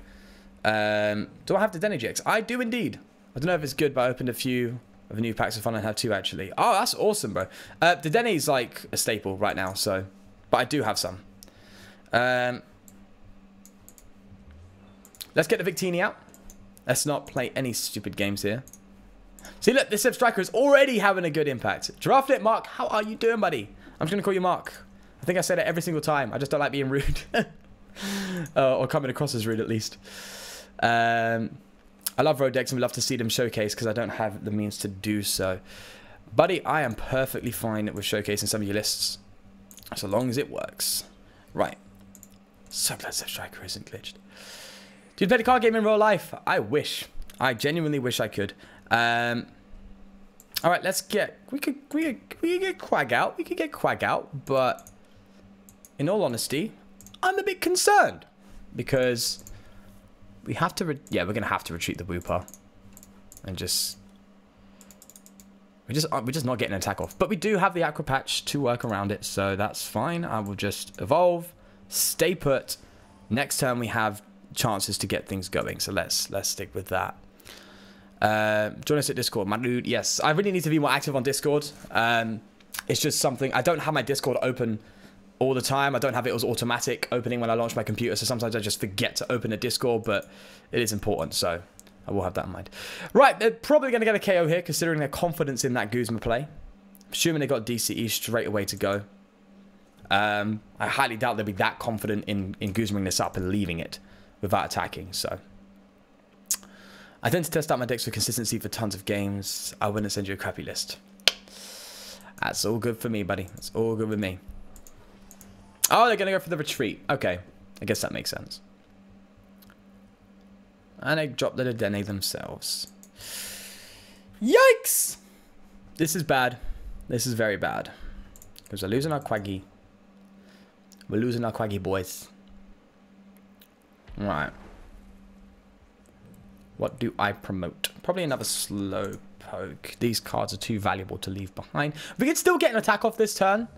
Um, do I have the Denny I do indeed. I don't know if it's good, but I opened a few of the new packs of fun. I have two actually. Oh, that's awesome, bro. Uh, the Denny's like a staple right now, so but I do have some. Um, let's get the Victini out. Let's not play any stupid games here. See, look, this Striker is already having a good impact. It, Mark. How are you doing, buddy? I'm just going to call you Mark. I think I said it every single time. I just don't like being rude. uh, or coming across as rude, at least. Um, I love road decks and would love to see them showcase because I don't have the means to do so. Buddy, I am perfectly fine with showcasing some of your lists. So long as it works. Right. So glad Zebstrika isn't glitched. Do you play the card game in real life? I wish. I genuinely wish I could. Um, all right, let's get. We could. We could, we could get Quag out. We could get Quag out, but in all honesty, I'm a bit concerned because we have to. yeah, we're gonna have to retreat the Wooper and just. We just we're just not getting an attack off, but we do have the Aqua Patch to work around it, so that's fine. I will just evolve, stay put. Next turn we have chances to get things going, so let's let's stick with that. Uh, join us at Discord, my dude. Yes, I really need to be more active on Discord. Um, it's just something I don't have my Discord open all the time. I don't have it as automatic opening when I launch my computer, so sometimes I just forget to open a Discord, but it is important, so I will have that in mind. Right, they're probably going to get a KO here, considering their confidence in that Guzma play. Assuming they got DCE straight away to go. Um, I highly doubt they'll be that confident in, in Guzmaing this up and leaving it without attacking, so... I tend to test out my decks for consistency for tons of games. I wouldn't send you a crappy list. That's all good for me, buddy. That's all good with me. Oh, they're going to go for the retreat. Okay. I guess that makes sense. And they drop the Dedenne themselves. Yikes! This is bad. This is very bad. Because we're losing our Quaggy. We're losing our Quaggy boys. Right. What do I promote? Probably another slow poke. These cards are too valuable to leave behind. We can still get an attack off this turn.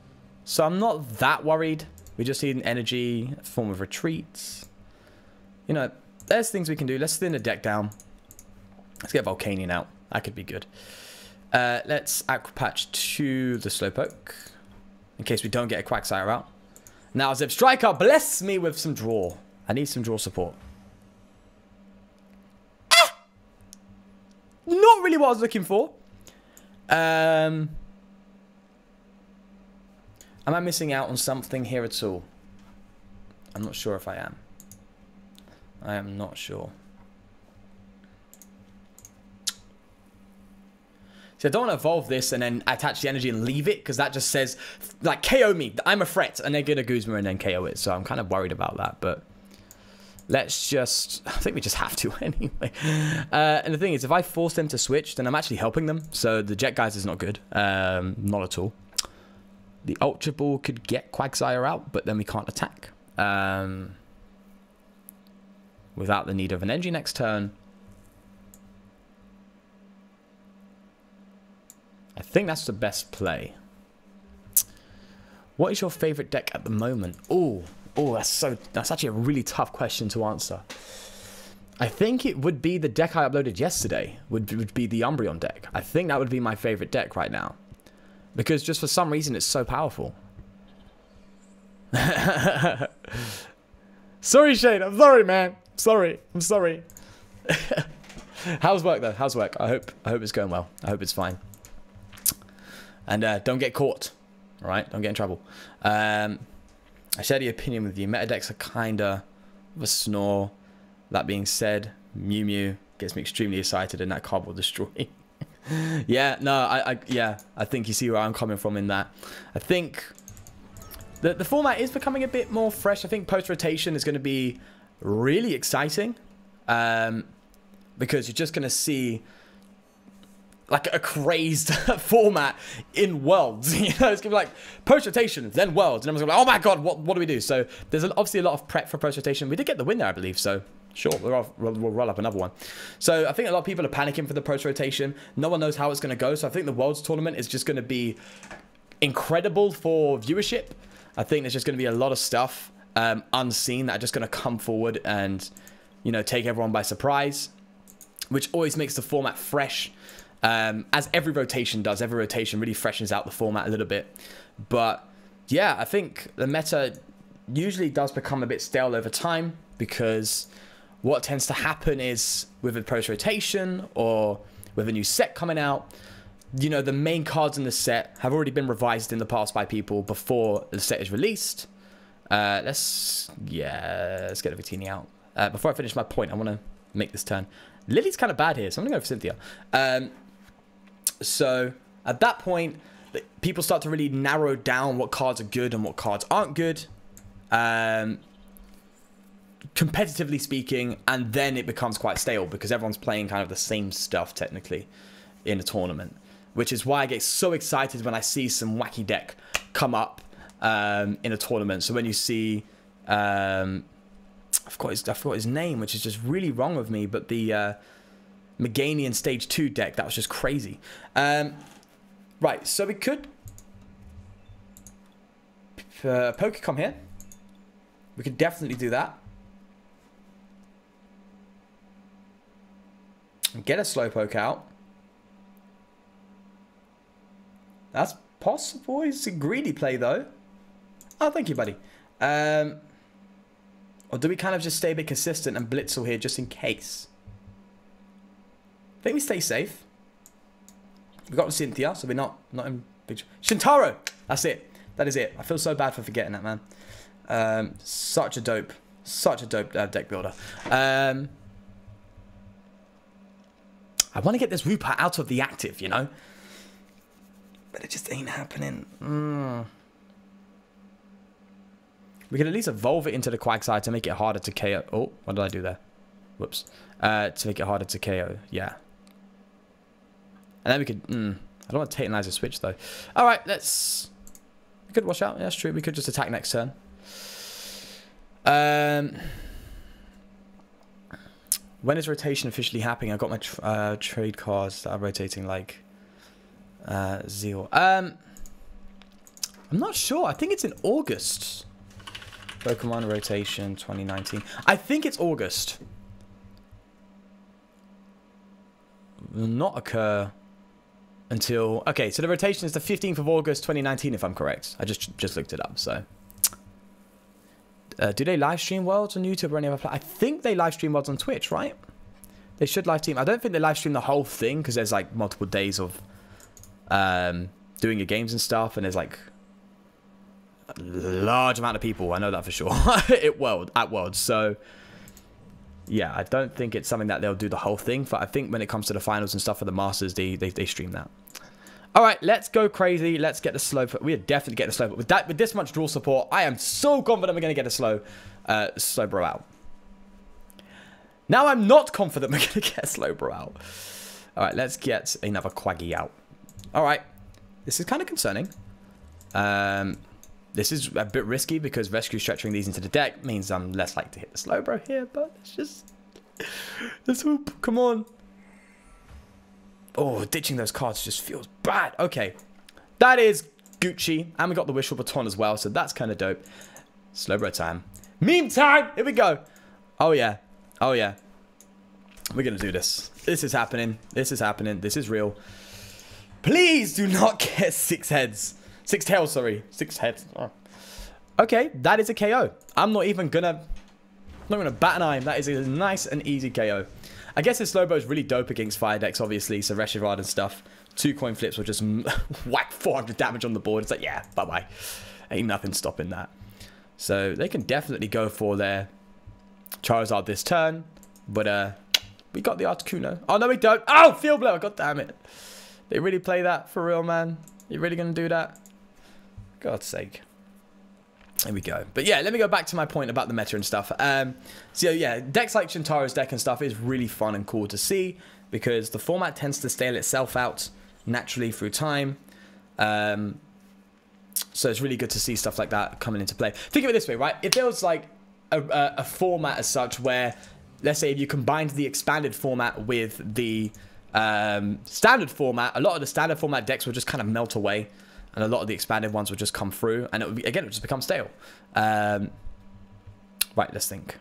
So I'm not that worried. We just need an energy, form of retreats. You know, there's things we can do. Let's thin the deck down. Let's get Volcanion out. That could be good. Uh, let's Aqua Patch to the Slowpoke. In case we don't get a Quagsire out. Now, Zebstrika, bless me with some draw. I need some draw support. Ah! Not really what I was looking for. Um, am I missing out on something here at all? I'm not sure if I am. I am not sure. See, I don't want to evolve this and then attach the energy and leave it because that just says, like, KO me. I'm a threat. And then get a Guzma and then KO it. So I'm kind of worried about that. But Let's just... I think we just have to anyway. Uh, and the thing is, if I force them to switch, then I'm actually helping them. So the Jet Guys is not good. Um, not at all. The Ultra Ball could get Quagsire out, but then we can't attack. Um, without the need of an energy next turn. I think that's the best play. What is your favorite deck at the moment? Oh, Oh, that's so that's actually a really tough question to answer. I think it would be the deck I uploaded yesterday. Would would be the Umbreon deck. I think that would be my favorite deck right now, because just for some reason it's so powerful. sorry, Shane. I'm sorry, man. Sorry. I'm sorry. How's work though? How's work? I hope I hope it's going well. I hope it's fine. And uh, don't get caught. All right, don't get in trouble. Um, I share the opinion with you. Meta decks are kinda of a snore. That being said, Mew Mew gets me extremely excited and that card will destroy. yeah, no, I, I, yeah, I think you see where I'm coming from in that. I think the the format is becoming a bit more fresh. I think post rotation is going to be really exciting, um, because you're just going to see like a crazed format in worlds. you know, it's gonna be like post rotation, then worlds, and everyone's gonna be like, oh my god, what what do we do? So there's obviously a lot of prep for post rotation. We did get the win there, I believe. So sure, we'll, we'll, we'll roll up another one. So I think a lot of people are panicking for the post rotation. No one knows how it's gonna go. So I think the worlds tournament is just gonna be incredible for viewership. I think there's just gonna be a lot of stuff um, unseen that are just gonna come forward and you know take everyone by surprise, which always makes the format fresh um, as every rotation does. Every rotation really freshens out the format a little bit. But yeah, I think the meta usually does become a bit stale over time because what tends to happen is with a post rotation or with a new set coming out, you know, the main cards in the set have already been revised in the past by people before the set is released. Uh, let's, yeah, let's get Victini out. Uh, before I finish my point, I want to make this turn. Lily's kind of bad here, so I'm going to go for Cynthia. Um, so at that point, people start to really narrow down what cards are good and what cards aren't good. Um, competitively speaking, and then it becomes quite stale because everyone's playing kind of the same stuff technically in a tournament. Which is why I get so excited when I see some wacky deck come up um, in a tournament. So when you see, um, I forgot his, I forgot his name, which is just really wrong with me. But the uh, Meganium Stage Two deck that was just crazy. Um, right, so we could uh, come here. We could definitely do that. Get a Slowpoke out. That's possible. It's a greedy play, though. Oh, thank you, buddy. Um, or do we kind of just stay a bit consistent and Blitzle here just in case? I think we stay safe. We got Cynthia, so we're not not in big... Shintaro! That's it. That is it. I feel so bad for forgetting that, man. Um, such a dope, such a dope uh, deck builder. Um, I want to get this Rupert out of the active, you know? But it just ain't happening. Mm. We can at least evolve it into the Quagsire to make it harder to KO. Oh, what did I do there? Whoops. Uh, to make it harder to KO. Yeah. And then we could... Mm, I don't want to Titanize a switch, though. All right, let's... We could watch out. Yeah, that's true. We could just attack next turn. Um... When is rotation officially happening? I got my tr uh, trade cards that are rotating like uh, Zeal. Um, I'm not sure. I think it's in August. Pokemon rotation 2019. I think it's August. Will not occur until okay. So the rotation is the 15th of August 2019, if I'm correct. I just just looked it up. So. Uh, do they live stream Worlds on YouTube or any other platform? I think they live stream Worlds on Twitch, right? They should live stream. I don't think they live stream the whole thing because there's like multiple days of um, doing your games and stuff, and there's like a large amount of people. I know that for sure. at World at World. So yeah, I don't think it's something that they'll do the whole thing. But I think when it comes to the finals and stuff for the Masters, they they, they stream that. All right, let's go crazy. Let's get the slow. We are definitely getting the slow. But with that, with this much draw support, I am so confident we're going to get a slow, uh, Slowbro out. Now I'm not confident we're going to get a Slowbro out. All right, let's get another Quaggy out. All right, this is kind of concerning. Um, this is a bit risky because rescue stretching these into the deck means I'm less likely to hit the Slowbro here, but it's just... Let's hope. Come on. Oh, ditching those cards just feels bad. Okay. That is Gucci. And we got the Wishful Baton as well, so that's kind of dope. Slow Slowbro time. Meme time! Here we go. Oh, yeah. Oh, yeah. We're going to do this. This is happening. This is happening. This is real. Please do not get six heads. Six tails, sorry. Six heads. Oh. Okay, that is a KO. I'm not even gonna... not gonna bat an eye. That is a nice and easy KO. I guess his Slowbro is really dope against fire decks, obviously, so Reshivad and stuff. Two coin flips will just whack 400 damage on the board. It's like, yeah, bye-bye. Ain't nothing stopping that. So they can definitely go for their Charizard this turn. But uh, we got the Articuno. Oh, no, we don't. Oh, Field Blower. God damn it. They really play that for real, man? You really going to do that? God's sake. There we go. But yeah, let me go back to my point about the meta and stuff. Um, so yeah, decks like Shintaro's deck and stuff is really fun and cool to see because the format tends to stale itself out naturally through time. Um, so it's really good to see stuff like that coming into play. Think of it this way, right? If there was like a, a, a format as such where, let's say if you combined the expanded format with the um, standard format, a lot of the standard format decks would just kind of melt away and a lot of the expanded ones would just come through, and it would be, again, it would just become stale. Um, right, let's think.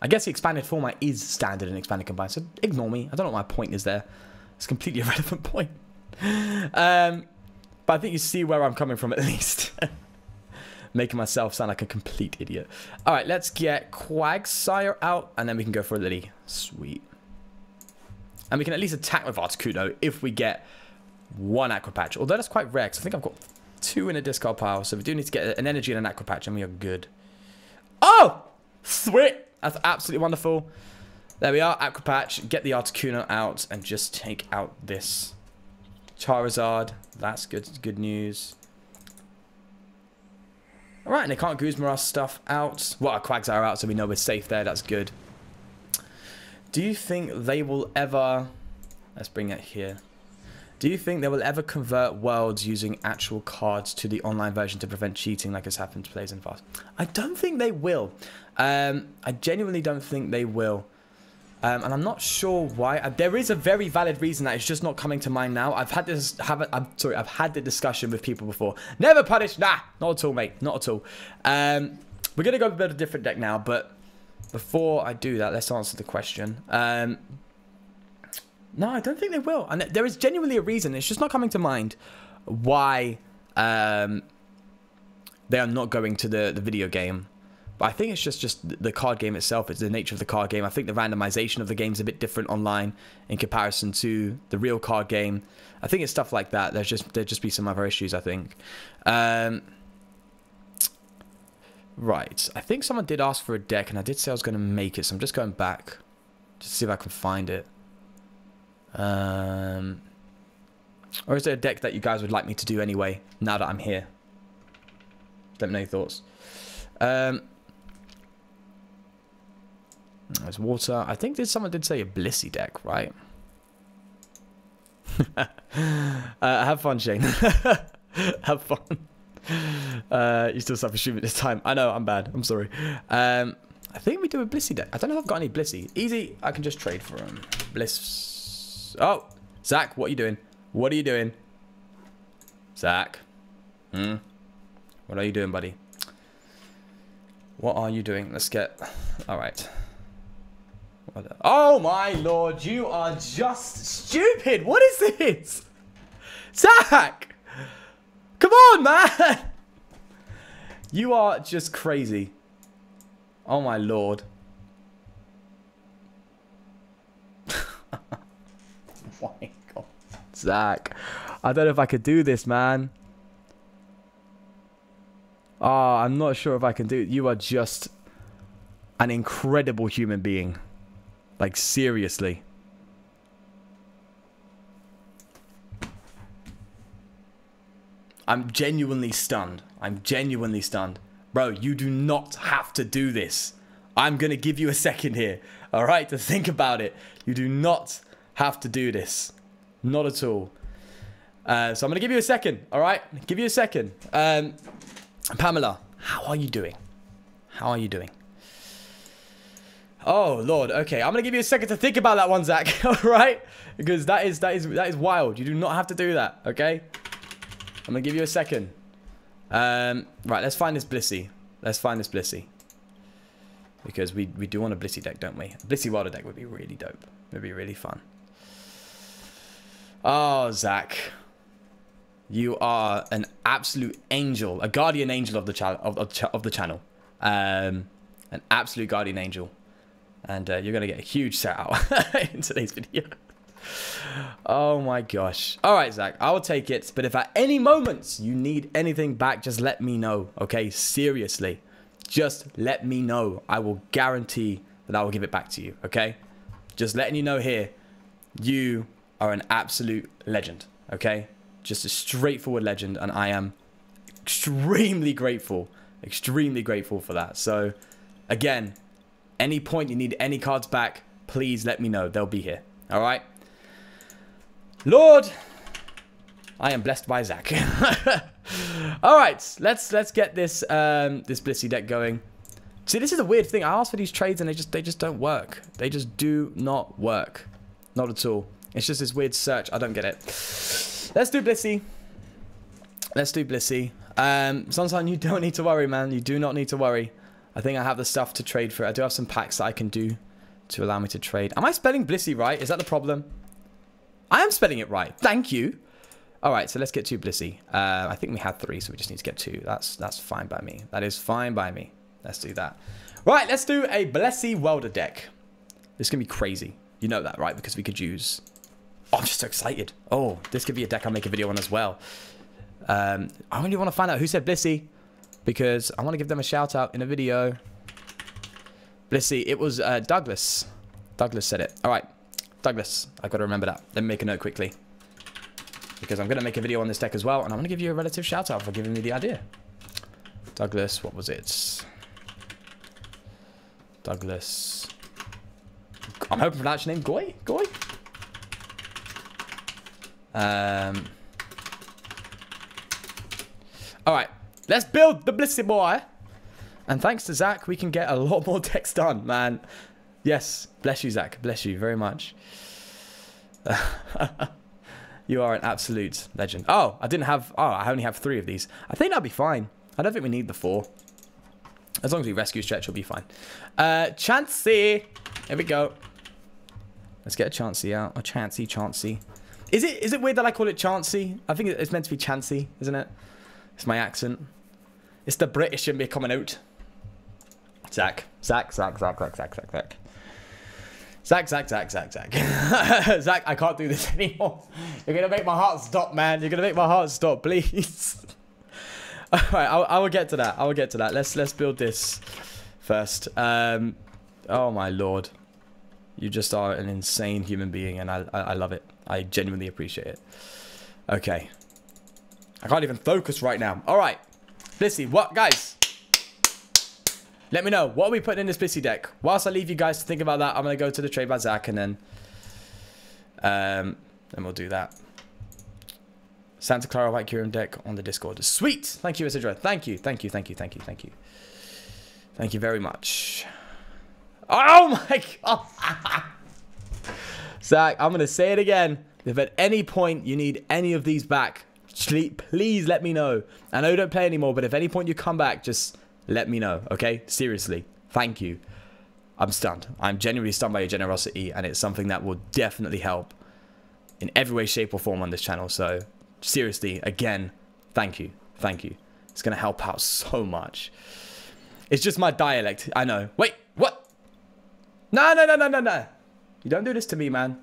I guess the expanded format is standard and expanded combined, so ignore me. I don't know what my point is there. It's completely irrelevant point. Um, but I think you see where I'm coming from at least. Making myself sound like a complete idiot. All right, let's get Quagsire out, and then we can go for a Lily. Sweet. And we can at least attack with Articuno if we get one Aqua Patch. Although that's quite rare, 'cause I think I've got two in a discard pile. So we do need to get an energy and an Aqua Patch, and we are good. Oh! Sweet! That's absolutely wonderful. There we are, Aqua Patch. Get the Articuno out and just take out this Charizard. That's good good news. Alright, and they can't Guzma stuff out. Well, our Quagsire out, so we know we're safe there. That's good. Do you think they will ever... Let's bring it here. Do you think they will ever convert worlds using actual cards to the online version to prevent cheating like has happened to players in the past? I don't think they will. Um, I genuinely don't think they will. Um, and I'm not sure why. Uh, there is a very valid reason that it's just not coming to mind now. I've had this, have I'm sorry, I've had the discussion with people before. Never punish, nah, not at all, mate, not at all. Um, we're gonna go build a different deck now, but before I do that, let's answer the question. No, I don't think they will, and there is genuinely a reason. It's just not coming to mind why um, they are not going to the the video game. But I think it's just just the card game itself. It's the nature of the card game. I think the randomization of the game is a bit different online in comparison to the real card game. I think it's stuff like that. There's just there just be some other issues. I think. Um, right. I think someone did ask for a deck, and I did say I was going to make it. So I'm just going back to see if I can find it. Um, or is there a deck that you guys would like me to do anyway? Now that I'm here. Let me know your thoughts. Um, there's water. I think did someone did say a Blissey deck, right? uh, have fun, Shane. have fun. Uh, you still suffer streaming this time. I know, I'm bad. I'm sorry. Um, I think we do a Blissey deck. I don't know if I've got any Blissey. Easy. I can just trade for him. Bliss. Oh, Zach, what are you doing? What are you doing? Zach. Hmm. What are you doing, buddy? What are you doing? Let's get... All right. Oh my lord, you are just stupid. What is this? Zach! Come on, man! You are just crazy. Oh my lord. My god. Zach. I don't know if I could do this, man. Oh, I'm not sure if I can do it. You are just an incredible human being. Like, seriously. I'm genuinely stunned. I'm genuinely stunned. Bro, you do not have to do this. I'm going to give you a second here. All right, to think about it. You do not have to do this. Not at all. Uh, so I'm going to give you a second. All right, give you a second. Um, Pamela, how are you doing? How are you doing? Oh lord. Okay, I'm gonna give you a second to think about that one, Zach. All right, because that is that is that is wild. You do not have to do that. Okay. I'm gonna give you a second. Um, right, let's find this Blissey. Let's find this Blissey. Because we, we do want a Blissey deck, don't we? A Blissey Welder deck would be really dope. It would be really fun. Oh, Zach. You are an absolute angel. A guardian angel of the, channel of, of, of the channel. Um, an absolute guardian angel. And uh, you're going to get a huge shout out in today's video. Oh my gosh. All right, Zach, I will take it. But if at any moments you need anything back, just let me know. Okay, seriously. Just let me know. I will guarantee that I will give it back to you. Okay, just letting you know here, you are an absolute legend. Okay, just a straightforward legend, and I am extremely grateful, extremely grateful for that. So, again, any point you need any cards back, please let me know. They'll be here. All right. Lord, I am blessed by Zach. All right, let's let's get this um, this Blissey deck going. See, this is a weird thing. I asked for these trades and they just they just don't work. They just do not work. Not at all. It's just this weird search. I don't get it. Let's do Blissey. Let's do Blissey. Um, Sunshine, you don't need to worry, man. You do not need to worry. I think I have the stuff to trade for. it. I do have some packs that I can do to allow me to trade. Am I spelling Blissey right? Is that the problem? I am spelling it right. Thank you. All right, so let's get two Blissey. Uh, I think we had three, so we just need to get two. That's that's fine by me. That is fine by me. Let's do that. Right, let's do a Blissey Welder deck. This is going to be crazy. You know that, right? Because we could use... Oh, I'm just so excited. Oh, this could be a deck I'll make a video on as well. Um, I really want to find out who said Blissey. Because I want to give them a shout out in a video. Blissey, it was uh, Douglas. Douglas said it. All right, Douglas, I've got to remember that. Let me make a note quickly. Because I'm going to make a video on this deck as well. And I want to give you a relative shout out for giving me the idea. Douglas, what was it? Douglas. I'm hoping for that name. Goy? Goy? Um. Alright. Let's build the Blissey boy. And thanks to Zach, we can get a lot more decks done, man. Yes. Bless you, Zach. Bless you very much. you are an absolute legend. Oh, I didn't have... Oh, I only have three of these. I think that'll be fine. I don't think we need the four. As long as we rescue stretch, we'll be fine. Uh, Chansey. Here we go. Let's get a Chansey out. A Chansey, Chansey. Is it is it weird that I call it Chansey? I think it's meant to be Chansey, isn't it? It's my accent. It's the British in me coming out. Zach. Zach, Zach, Zach, Zach, Zach, Zach, Zach. Zach, Zach, Zach, Zach, Zach. Zach, I can't do this anymore. You're going to make my heart stop, man. You're going to make my heart stop, please. All right, I, I will get to that. I will get to that. Let's let's build this first. Um, oh my lord, you just are an insane human being, and I, I I love it. I genuinely appreciate it. Okay, I can't even focus right now. All right, Blissey, what guys? Let me know what are we putting in this Blissey deck. Whilst I leave you guys to think about that, I'm gonna go to the trade by Zach, and then um, then we'll do that. Santa Clara White Curium deck on the Discord. Sweet! Thank you, Isidra. Thank you, thank you, thank you, thank you, thank you. Thank you very much. Oh my god! Zach, I'm going to say it again. If at any point you need any of these back, please let me know. I know you don't play anymore, but if any point you come back, just let me know, okay? Seriously. Thank you. I'm stunned. I'm genuinely stunned by your generosity, and it's something that will definitely help in every way, shape, or form on this channel. So seriously, again, thank you. Thank you. It's going to help out so much. It's just my dialect. I know. Wait, what? No, no, no, no, no, no. You don't do this to me, man.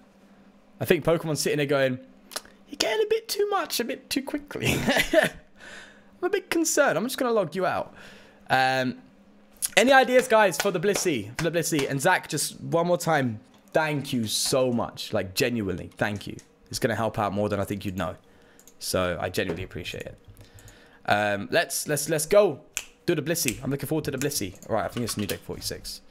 I think Pokemon's sitting there going, you're getting a bit too much, a bit too quickly. I'm a bit concerned. I'm just going to log you out. Um, any ideas, guys, for the Blissey? For the Blissey. And Zach, just one more time, thank you so much. Like, genuinely, thank you. It's going to help out more than I think you'd know. So I genuinely appreciate it. Um, let's let's let's go do the Blissey. I'm looking forward to the Blissey. All right, I think it's new deck 46.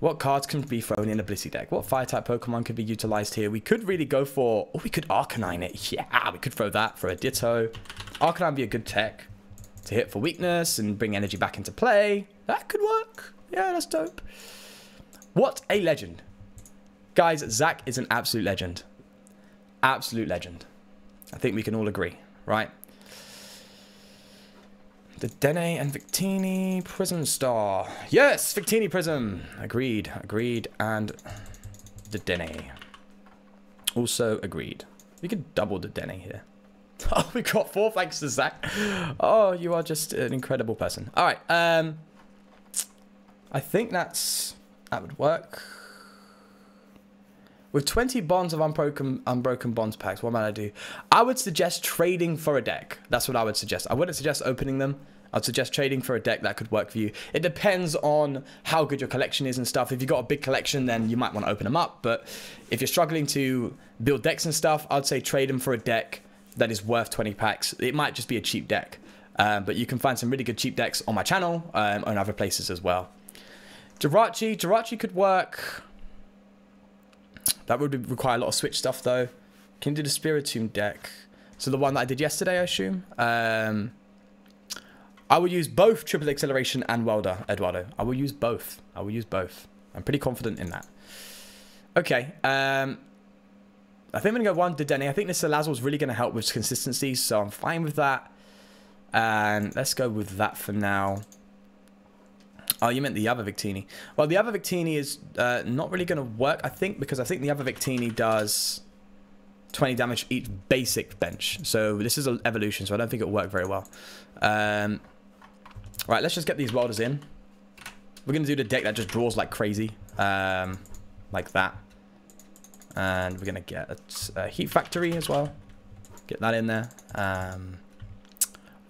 What cards can be thrown in a Blissey deck? What fire type Pokemon could be utilized here? We could really go for... Oh, we could Arcanine it. Yeah, we could throw that for a Ditto. Arcanine be a good tech to hit for weakness and bring energy back into play. That could work. Yeah, that's dope. What a legend. Guys, Zach is an absolute legend. Absolute legend. I think we can all agree, right? The Dene and Victini Prism Star. Yes, Victini Prism. Agreed, agreed. And the Dene. Also agreed. We could double the Dene here. Oh, we got four thanks to Zach. Oh, you are just an incredible person. All right. Um, I think that's that would work. With 20 bonds of unbroken unbroken bonds packs, what might I do? I would suggest trading for a deck. That's what I would suggest. I wouldn't suggest opening them. I'd suggest trading for a deck that could work for you. It depends on how good your collection is and stuff. If you've got a big collection, then you might want to open them up. But if you're struggling to build decks and stuff, I'd say trade them for a deck that is worth 20 packs. It might just be a cheap deck. Um, but you can find some really good cheap decks on my channel um, and other places as well. Jirachi. Jirachi could work. That would require a lot of switch stuff, though. Can do the Spiritomb deck. So the one that I did yesterday, I assume. Um, I will use both Triple Acceleration and Welder, Eduardo. I will use both. I will use both. I'm pretty confident in that. Okay. Um, I think I'm going to go one Dedenne. I think this Salazzle is really going to help with consistency, so I'm fine with that. And let's go with that for now. Oh, you meant the other Victini. Well, the other Victini is uh, not really going to work, I think, because I think the other Victini does 20 damage each basic bench. So this is an evolution, so I don't think it'll work very well. Um, right, let's just get these welders in. We're going to do the deck that just draws like crazy. Um, like that. And we're going to get a, a, heat factory as well. Get that in there. Um,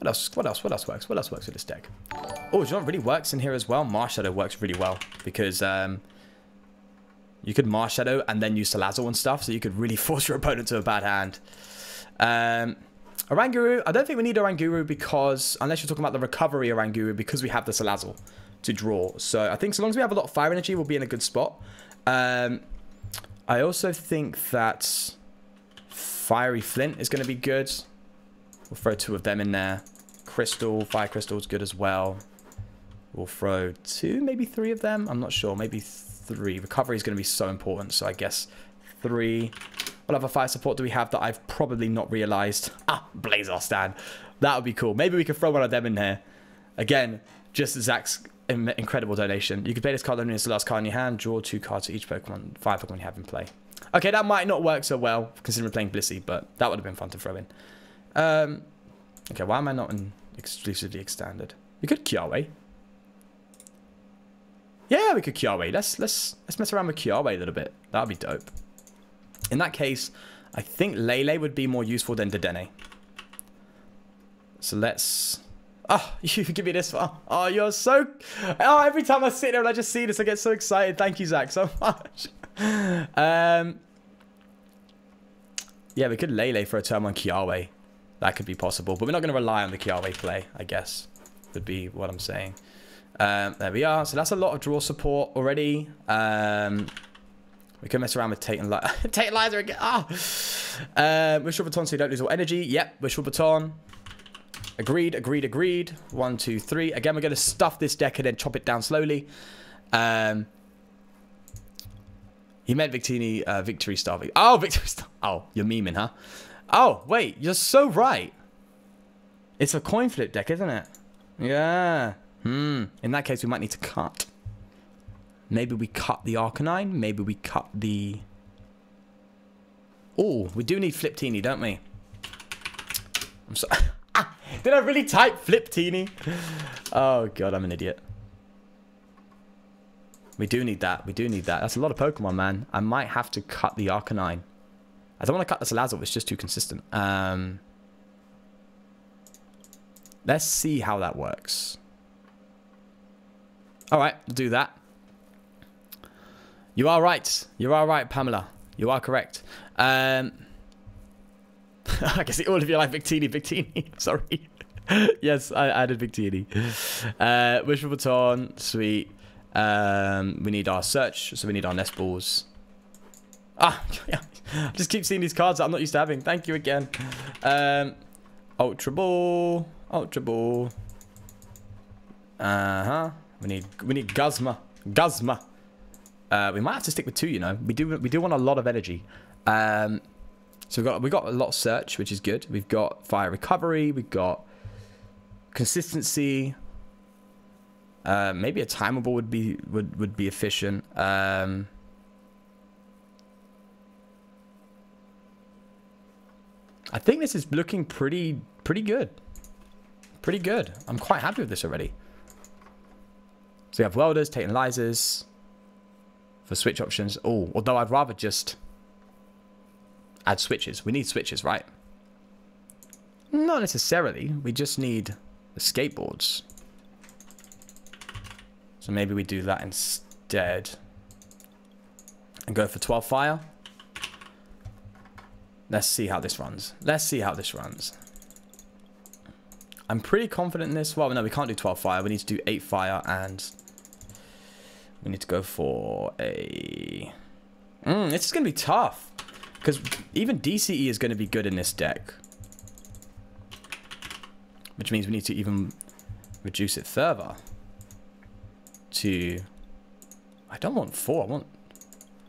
what else? What else? What else works? What else works with this deck? Oh, you know what really works in here as well? Marshadow works really well because um, you could Marshadow and then use Salazzle and stuff, so you could really force your opponent to a bad hand. Um, Oranguru, I don't think we need Oranguru because, unless you're talking about the recovery Oranguru, because we have the Salazzle to draw. So I think so long as we have a lot of fire energy, we'll be in a good spot. Um, I also think that Fiery Flint is going to be good. We'll throw two of them in there. Crystal, Fire Crystal is good as well. We'll throw two, maybe three of them. I'm not sure. Maybe three. Recovery is going to be so important. So I guess three. What other fire support do we have that I've probably not realized? Ah, Blaine's Last Stand. That would be cool. Maybe we could throw one of them in here. Again, just Zach's incredible donation. You can play this card only as the last card in your hand. Draw two cards to each Pokemon, five Pokemon you have in play. Okay, that might not work so well considering playing Blissey, but that would have been fun to throw in. Um, okay, why am I not in exclusively extended? We could Kiawe. Yeah, we could Kiawe. Let's let's let's mess around with Kiawe a little bit. That'd be dope. In that case, I think Lele would be more useful than Dedenne. So let's Oh, you give me this one. Oh, you're so... Oh, every time I sit there and I just see this, I get so excited. Thank you, Zach, so much. Um, yeah, we could Lele for a turn on Kiawe. That could be possible. But we're not going to rely on the Kiawe play, I guess. Would be what I'm saying. Um, there we are. So that's a lot of draw support already. Um, we can mess around with Tate and Liza. Tate and Liza again. Ah! Oh. Uh, Wishful Baton so you don't lose all energy. Yep, Wishful Baton. Agreed, agreed, agreed. One, two, three. Again, we're going to stuff this deck and then chop it down slowly. Um, he meant Victini, uh, Victory Star. Oh, Victory Star. Oh, you're memeing, huh? Oh, wait, you're so right. It's a coin flip deck, isn't it? Yeah. Hmm. In that case, we might need to cut. Maybe we cut the Arcanine. Maybe we cut the... Oh, we do need Fliptini, don't we? I'm sorry. Did I really type flip teeny? Oh god, I'm an idiot. We do need that. We do need that. That's a lot of Pokemon, man. I might have to cut the Arcanine. I don't want to cut the Salazzle. It's just too consistent. Um, let's see how that works. All right, do that. You are right. You are right, Pamela. You are correct. Um, I can see all of you like Victini, Victini. Sorry. yes, I added Victini. Uh, Wishful Baton, sweet. Um, we need our search, so we need our nest balls. Ah, yeah. Just keep seeing these cards that I'm not used to having. Thank you again. Um, Ultra Ball, Ultra Ball. Uh huh. We need we need Guzma, Guzma. Uh, we might have to stick with two. You know, we do we do want a lot of energy. Um, so we've got, we've got a lot of search, which is good. We've got fire recovery. We've got consistency. Uh, maybe a Timer Ball would be would would be efficient. Um, I think this is looking pretty pretty good. Pretty good. I'm quite happy with this already. So we have welders, Tate and Lizas for switch options. Oh, although I'd rather just add switches. We need switches, right? Not necessarily. We just need the skateboards. So maybe we do that instead. And go for 12 fire. Let's see how this runs. Let's see how this runs. I'm pretty confident in this. Well, no, we can't do 12 fire. We need to do 8 fire and we need to go for a... Mm, this is going to be tough. Because even DCE is going to be good in this deck. Which means we need to even reduce it further. To... I don't want four, I want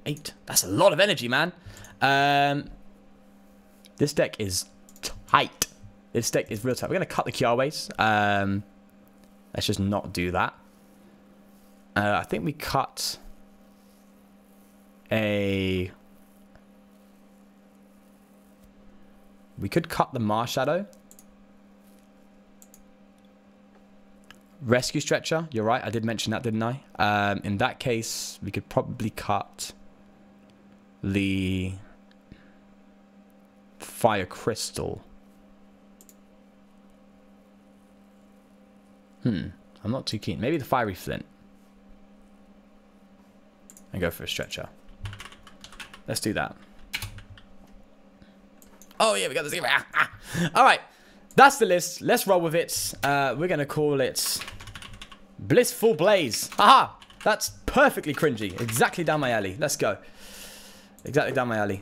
eight. That's a lot of energy, man. Um, this deck is tight. This deck is real tight. We're going to cut the Kiawe's. Um, let's just not do that. Uh, I think we cut a We could cut the Marshadow. Rescue Stretcher. You're right. I did mention that, didn't I? Um, in that case, we could probably cut the fire crystal. Hmm. I'm not too keen. Maybe the fiery flint. And go for a stretcher. Let's do that. Oh yeah, we got this. Ah, ah. All right, that's the list. Let's roll with it. Uh, we're gonna call it Blissful Blaze. Aha! That's perfectly cringy. Exactly down my alley. Let's go. Exactly down my alley.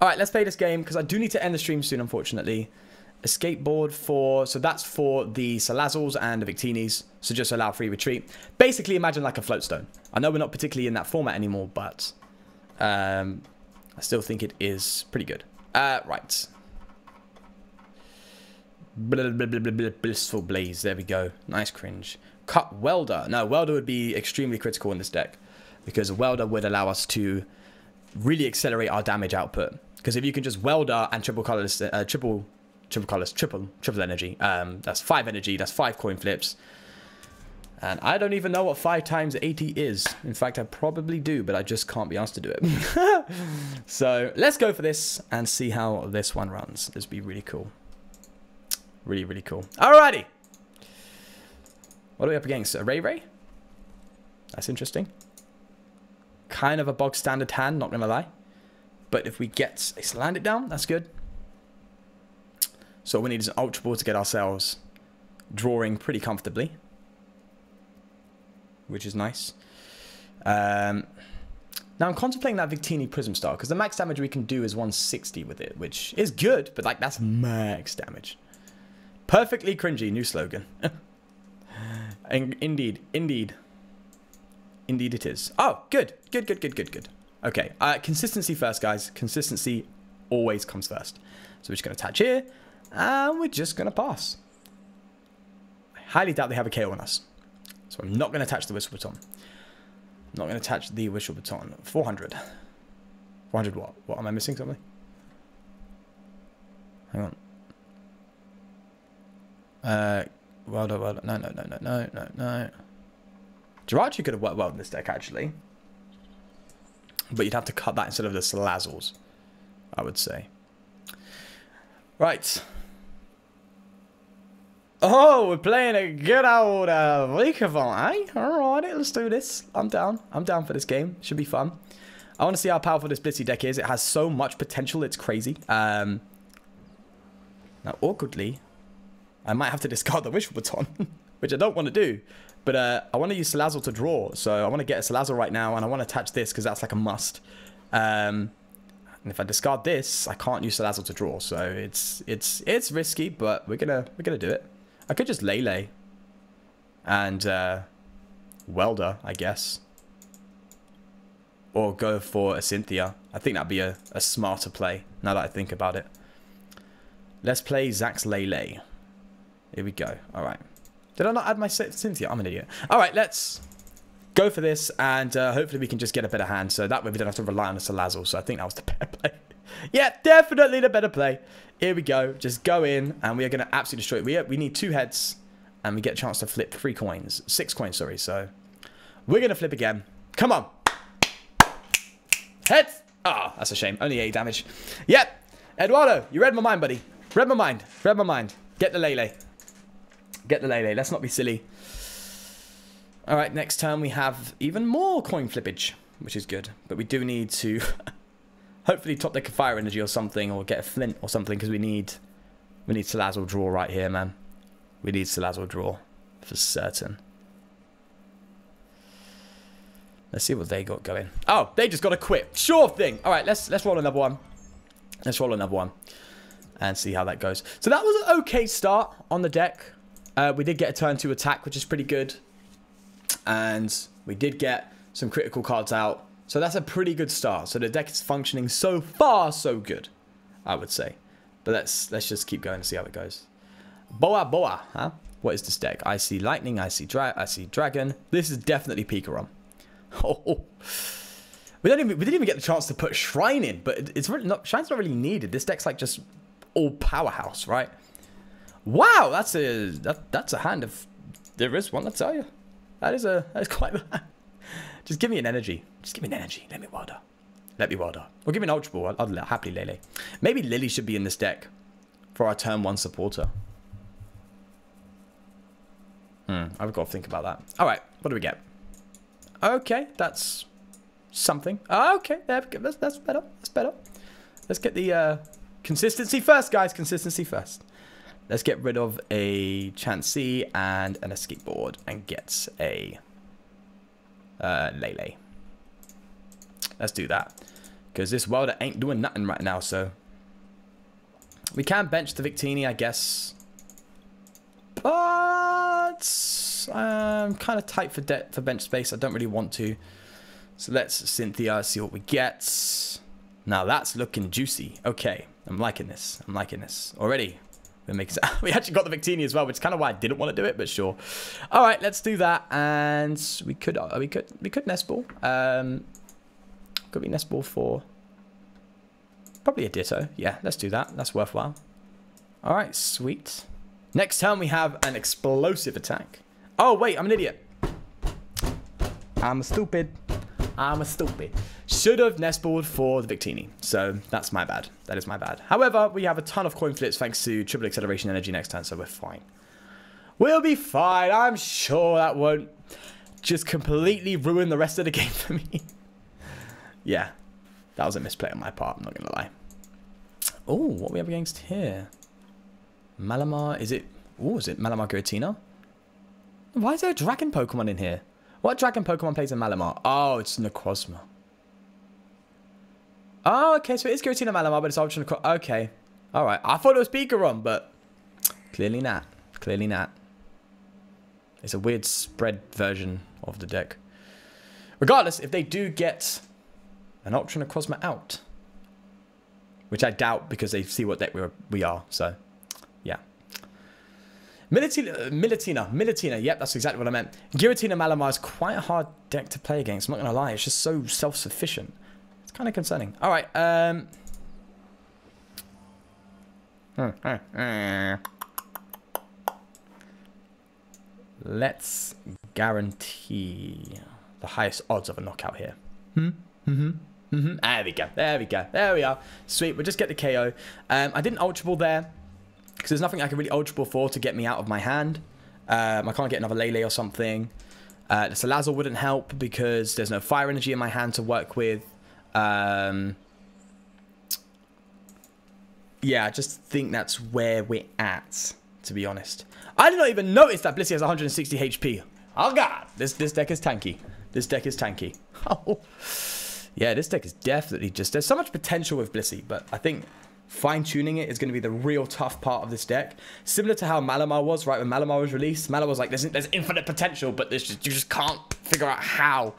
All right, let's play this game because I do need to end the stream soon, unfortunately. Escape board for, so that's for the Salazzles and the Victinis. So just allow free retreat. Basically, imagine like a float stone. I know we're not particularly in that format anymore, but um, I still think it is pretty good. Uh, right. Blissful blaze. There we go. Nice cringe. Cut welder. No, welder would be extremely critical in this deck because welder would allow us to really accelerate our damage output. Because if you can just welder and triple colors, uh, triple, triple colors, triple, triple energy. Um, that's five energy. That's five coin flips. And I don't even know what 5 times 80 is. In fact, I probably do, but I just can't be asked to do it. so let's go for this and see how this one runs. This would be really cool. Really, really cool. Alrighty. What are we up against? A Ray Ray? That's interesting. Kind of a bog standard hand, not gonna lie. But if we get a it down, that's good. So we need an Ultra Ball to get ourselves drawing pretty comfortably which is nice. Um, now I'm contemplating that Victini Prism Star because the max damage we can do is 160 with it, which is good, but like that's max damage. Perfectly cringy, new slogan. indeed, indeed. Indeed it is. Oh, good, good, good, good, good, good. Okay, uh, consistency first, guys. Consistency always comes first. So we're just going to attach here, and we're just going to pass. I highly doubt they have a KO on us. So I'm not going to attach the Wishful Baton. I'm not going to attach the Wishful Baton. 400. 400 what? What, am I missing something? Hang on. Uh, well done, well done. No, no, no, no, no, no, no. Jirachi could have worked well in this deck, actually. But you'd have to cut that instead of the Salazzles, I would say. Right. Oh, we're playing a good old uh, Vikavolt, eh? Alright, let's do this. I'm down. I'm down for this game. Should be fun. I want to see how powerful this Blissey deck is. It has so much potential, it's crazy. Um, now, awkwardly, I might have to discard the Wishful Baton, which I don't want to do. But uh, I want to use Salazzle to draw, so I want to get a Salazzle right now, and I want to attach this because that's like a must. Um, and if I discard this, I can't use Salazzle to draw, so it's it's it's risky, but we're gonna we're gonna do it. I could just Lele. And uh, Welder, I guess. Or go for a Cynthia. I think that'd be a, a smarter play, now that I think about it. Let's play Zax Lele. Here we go. All right. Did I not add my Cynthia? I'm an idiot. All right, let's go for this, and uh, hopefully we can just get a better hand, so that way we don't have to rely on a Salazzle, so I think that was the better play. yeah, definitely the better play. Here we go. Just go in, and we are going to absolutely destroy it. We, we need two heads, and we get a chance to flip three coins. Six coins, sorry. So we're going to flip again. Come on. Heads. Ah, oh, that's a shame. Only 8 damage. Yep. Eduardo, you read my mind, buddy. Read my mind. Read my mind. Get the Lele. Get the Lele. Let's not be silly. All right, next turn we have even more coin flippage, which is good. But we do need to hopefully top deck a fire energy or something, or get a flint or something, because we need we need Salazzle draw right here, man. We need Salazzle draw for certain. Let's see what they got going. Oh, they just got a quit. Sure thing. All right, let's let's roll another one. Let's roll another one and see how that goes. So that was an okay start on the deck. Uh, we did get a turn to attack, which is pretty good. And we did get some critical cards out. So that's a pretty good start. So the deck is functioning so far so good, I would say. But let's let's just keep going and see how it goes. Boa Boa, huh? What is this deck? I see lightning, I see dra I see dragon. This is definitely Pikarom. Oh, we don't even we didn't even get the chance to put shrine in, but it's really not shrine's not really needed. This deck's like just all powerhouse, right? Wow, that's a that, that's a hand of there is one. I tell you, that is a that's quite. Just give me an energy. Just give me an energy. Let me water. Let me Welder. Or give me an Ultra Ball. I'll, I'd happily Lele. Maybe Lillie should be in this deck for our turn one supporter. Hmm, I've got to think about that. All right, what do we get? Okay, that's something. Okay, there we go. That's, that's better. That's better. Let's get the uh, consistency first, guys. Consistency first. Let's get rid of a Chansey and an escape board and get a uh, Lele. Let's do that. Because this welder ain't doing nothing right now, so... We can bench the Victini, I guess. But... I'm kind of tight for, depth for bench space. I don't really want to. So let's Cynthia, see what we get. Now that's looking juicy. Okay, I'm liking this. I'm liking this. Already, we make we actually got the Victini as well, which is kind of why I didn't want to do it, but sure. All right, let's do that, and we could uh, we could we could nest ball. Um, could be nest ball for probably a Ditto. Yeah, let's do that. That's worthwhile. All right, sweet. Next turn we have an explosive attack. Oh wait, I'm an idiot. I'm stupid. I'm a stupid. Should have nestballed for the Victini. So that's my bad. That is my bad. However, we have a ton of coin flips thanks to triple acceleration energy next turn, so we're fine. We'll be fine. I'm sure that won't just completely ruin the rest of the game for me. yeah, that was a misplay on my part, I'm not going to lie. Oh, what are we have against here? Malamar, is it... Oh, is it Malamar Giratina? Why is there a dragon Pokemon in here? What dragon Pokemon plays in Malamar? Oh, it's Necrozma. Oh, okay, so it is Giratina Malamar, but it's Ultra Necrozma. Okay. Alright, I thought it was Pikarom, but clearly not. Clearly not. It's a weird spread version of the deck. Regardless, if they do get an Ultra Necrozma out, which I doubt because they see what deck we we are so Militina, Militina, Militina. Yep, that's exactly what I meant. Giratina Malamar is quite a hard deck to play against. I'm not going to lie. It's just so self-sufficient. It's kind of concerning. All right. Um. Let's guarantee the highest odds of a knockout here. Hmm? Mm-hmm. Mm-hmm. There we go. There we go. There we are. Sweet. We'll just get the KO. Um, I didn't Ultra Ball there because there's nothing I can really Ultra Ball for to get me out of my hand. Um, I can't get another Lele or something. Uh, the Salazzle wouldn't help because there's no fire energy in my hand to work with. Um, yeah, I just think that's where we're at, to be honest. I did not even notice that Blissey has 160 HP. Oh god, this this deck is tanky. This deck is tanky. Oh, yeah, this deck is definitely just there's so much potential with Blissey, but I think fine-tuning it is going to be the real tough part of this deck. Similar to how Malamar was, right? When Malamar was released, Malamar was like, there's, there's infinite potential, but there's just, you just can't figure out how.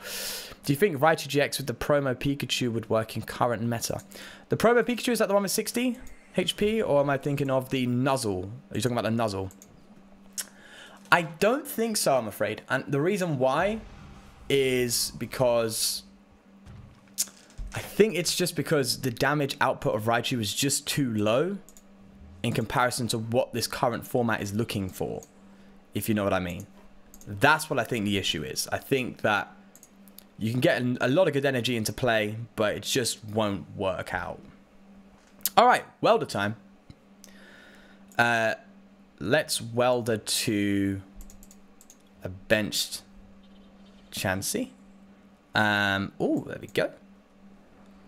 Do you think Raichu GX with the promo Pikachu would work in current meta? The promo Pikachu, is that the one with 60 HP? Or am I thinking of the Nuzzle? Are you talking about the Nuzzle? I don't think so, I'm afraid. And the reason why is because I think it's just because the damage output of Raichu is just too low in comparison to what this current format is looking for, if you know what I mean. That's what I think the issue is. I think that you can get a lot of good energy into play, but it just won't work out. All right, welder time. Uh, let's welder to a benched Chansey. Um, oh, there we go.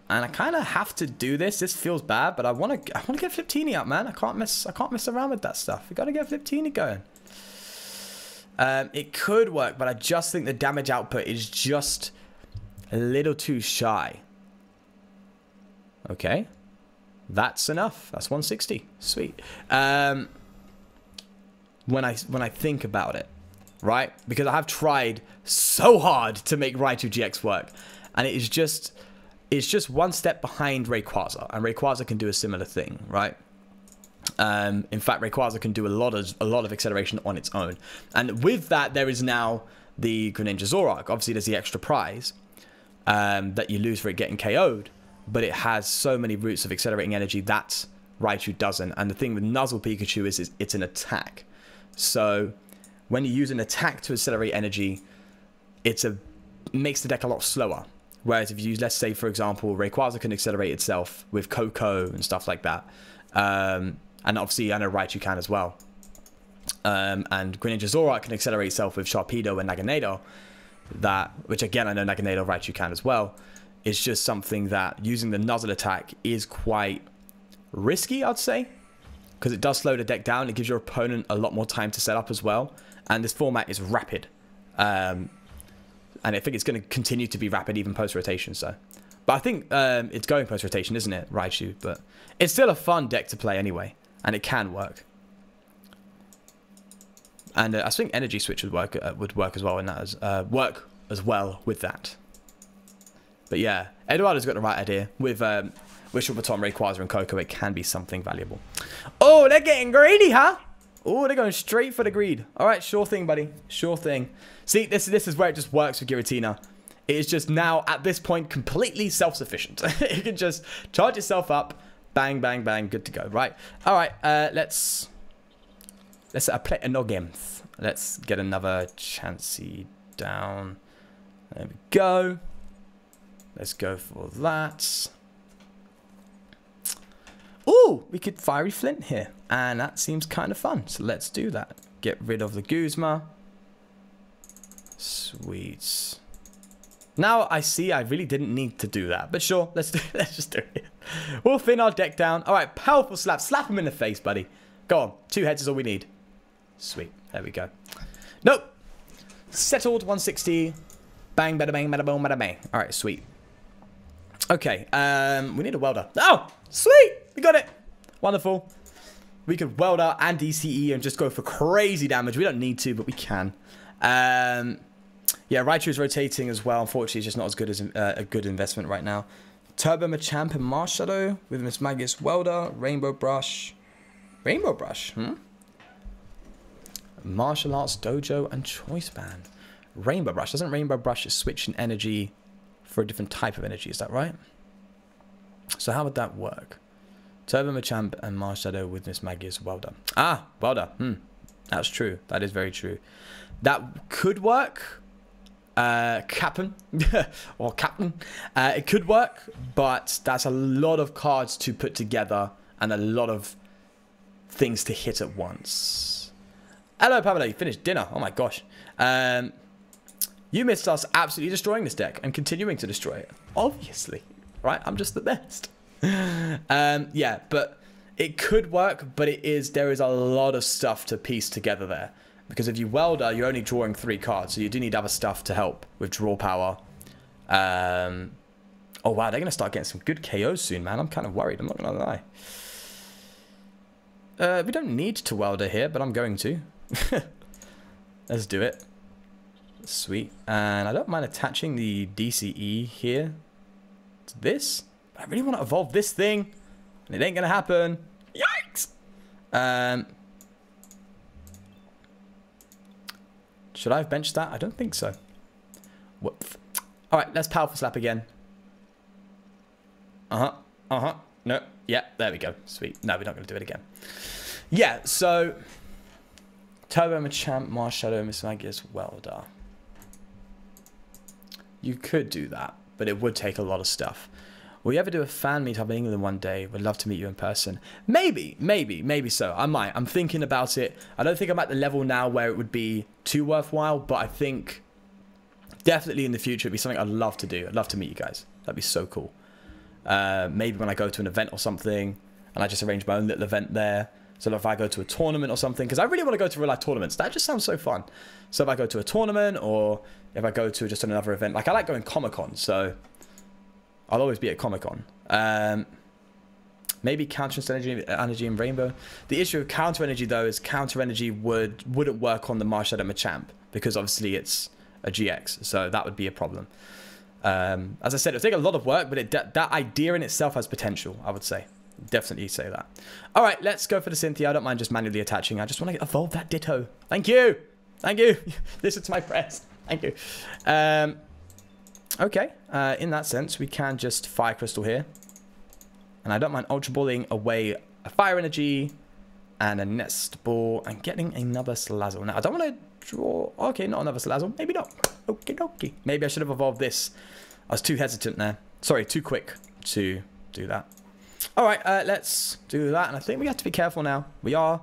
And I kind of have to do this. This feels bad, but I want to I want to get Fliptini up, man. I can't mess I can't mess around with that stuff. We got to get Fliptini going. Um, it could work, but I just think the damage output is just a little too shy. Okay. That's enough. That's 160. Sweet. Um, when I when I think about it, right? Because I have tried so hard to make Raichu GX work, and it is just it's just one step behind Rayquaza, and Rayquaza can do a similar thing, right? Um, in fact, Rayquaza can do a lot of a lot of acceleration on its own, and with that, there is now the Greninja Zoroark. Obviously, there's the extra prize um, that you lose for it getting KO'd, but it has so many routes of accelerating energy that Raichu doesn't. And the thing with Nuzzle Pikachu is, is it's an attack, so when you use an attack to accelerate energy, it's a makes the deck a lot slower Whereas if you use, let's say, for example, Rayquaza can accelerate itself with Koko and stuff like that. Um, and obviously, I know Raichu can as well. Um, and Greninja Zoroark can accelerate itself with Sharpedo and Naganadel. That, which again, I know Naganadel Raichu can as well. It's just something that using the Nuzzle attack is quite risky, I'd say. Because it does slow the deck down. It gives your opponent a lot more time to set up as well. And this format is rapid. Um, and I think it's going to continue to be rapid even post-rotation, so... But I think um, it's going post-rotation, isn't it, Raichu? But it's still a fun deck to play anyway. And it can work. And uh, I think Energy Switch would work uh, would work as well in that as uh, work as well with that. But yeah, Eduardo's got the right idea. With um, Wishful Baton, Rayquaza, and Koko, it can be something valuable. Oh, they're getting greedy, huh? Oh, they're going straight for the greed. All right, sure thing, buddy. Sure thing. See, this, this is where it just works with Giratina. It is just now, at this point, completely self-sufficient. you can just charge yourself up. Bang, bang, bang. Good to go, right? All right, uh, let's... Let's uh, play no games. Let's get another Chansey down. There we go. Let's go for that. Oh, we could Fiery Flint here. And that seems kind of fun. So let's do that. Get rid of the Guzma. Sweet. Now I see I really didn't need to do that. But sure, let's do let's just do it. We'll thin our deck down. Alright, powerful slap. Slap him in the face, buddy. Go on. Two heads is all we need. Sweet. There we go. Nope. Settled 160. Bang, bada bang, bada boom, bada bang. Alright, sweet. Okay, um, we need a welder. Oh, sweet. We got it. Wonderful. We could weld out and DCE and just go for crazy damage. We don't need to, but we can. Um, yeah, Raichu is rotating as well. Unfortunately, it's just not as good as uh, a good investment right now. Turbo Machamp and Marshadow with Mismagius Welder, Rainbow Brush. Rainbow Brush, hmm? Martial Arts Dojo and Choice Band. Rainbow Brush. Doesn't Rainbow Brush switch an energy for a different type of energy? Is that right? So how would that work? Turbo Machamp and Marshadow with Mismagius well done. Ah, Welder. Hmm. That's true. That is very true. That could work. Uh, Captain. or Captain. Uh, it could work, but that's a lot of cards to put together and a lot of things to hit at once. Hello, Pamela. You finished dinner. Oh my gosh. Um, you missed us absolutely destroying this deck and continuing to destroy it. Obviously. Right? I'm just the best. Um, yeah, but it could work, but it is there is a lot of stuff to piece together there. Because if you welder, you're only drawing three cards, so you do need other stuff to help with draw power. Um, oh wow, they're gonna start getting some good KOs soon, man. I'm kind of worried. I'm not gonna lie. Uh, we don't need to welder here, but I'm going to. Let's do it. Sweet. And I don't mind attaching the DCE here to this. I really want to evolve this thing. And it ain't going to happen. Yikes! Um, should I have benched that? I don't think so. Whoop. Alright, let's powerful slap again. Uh-huh. Uh-huh. No. Yeah, there we go. Sweet. No, we're not going to do it again. Yeah, so... Turbo Machamp, Marshadow, Mismagius, Welder. You could do that, but it would take a lot of stuff. Will you ever do a fan meet up in England one day? Would love to meet you in person. Maybe, maybe, maybe so. I might. I'm thinking about it. I don't think I'm at the level now where it would be too worthwhile, but I think definitely in the future it'd be something I'd love to do. I'd love to meet you guys. That'd be so cool. Uh, maybe when I go to an event or something, and I just arrange my own little event there. So if I go to a tournament or something, because I really want to go to real life tournaments. That just sounds so fun. So if I go to a tournament or if I go to just another event, like I like going Comic Con, so I'll always be at Comic Con. Um, maybe counter energy, energy and rainbow. The issue of counter energy though is counter energy would wouldn't work on the Marshadow Machamp because obviously it's a GX, so that would be a problem. Um, as I said, it would take a lot of work, but it, that, idea in itself has potential. I would say, definitely say that. All right, let's go for the Cynthia. I don't mind just manually attaching. I just want to evolve that Ditto. Thank you, thank you. Listen to my press. Thank you. Um, Okay, uh, in that sense, we can just Fire Crystal here. And I don't mind Ultra Balling away a Fire Energy and a Nest Ball and getting another Salazzle. Now, I don't want to draw... Okay, not another Salazzle. Maybe not. Okay, okay. Maybe I should have evolved this I was too hesitant there. Sorry, too quick to do that. All right, uh, let's do that. And I think we have to be careful now. We are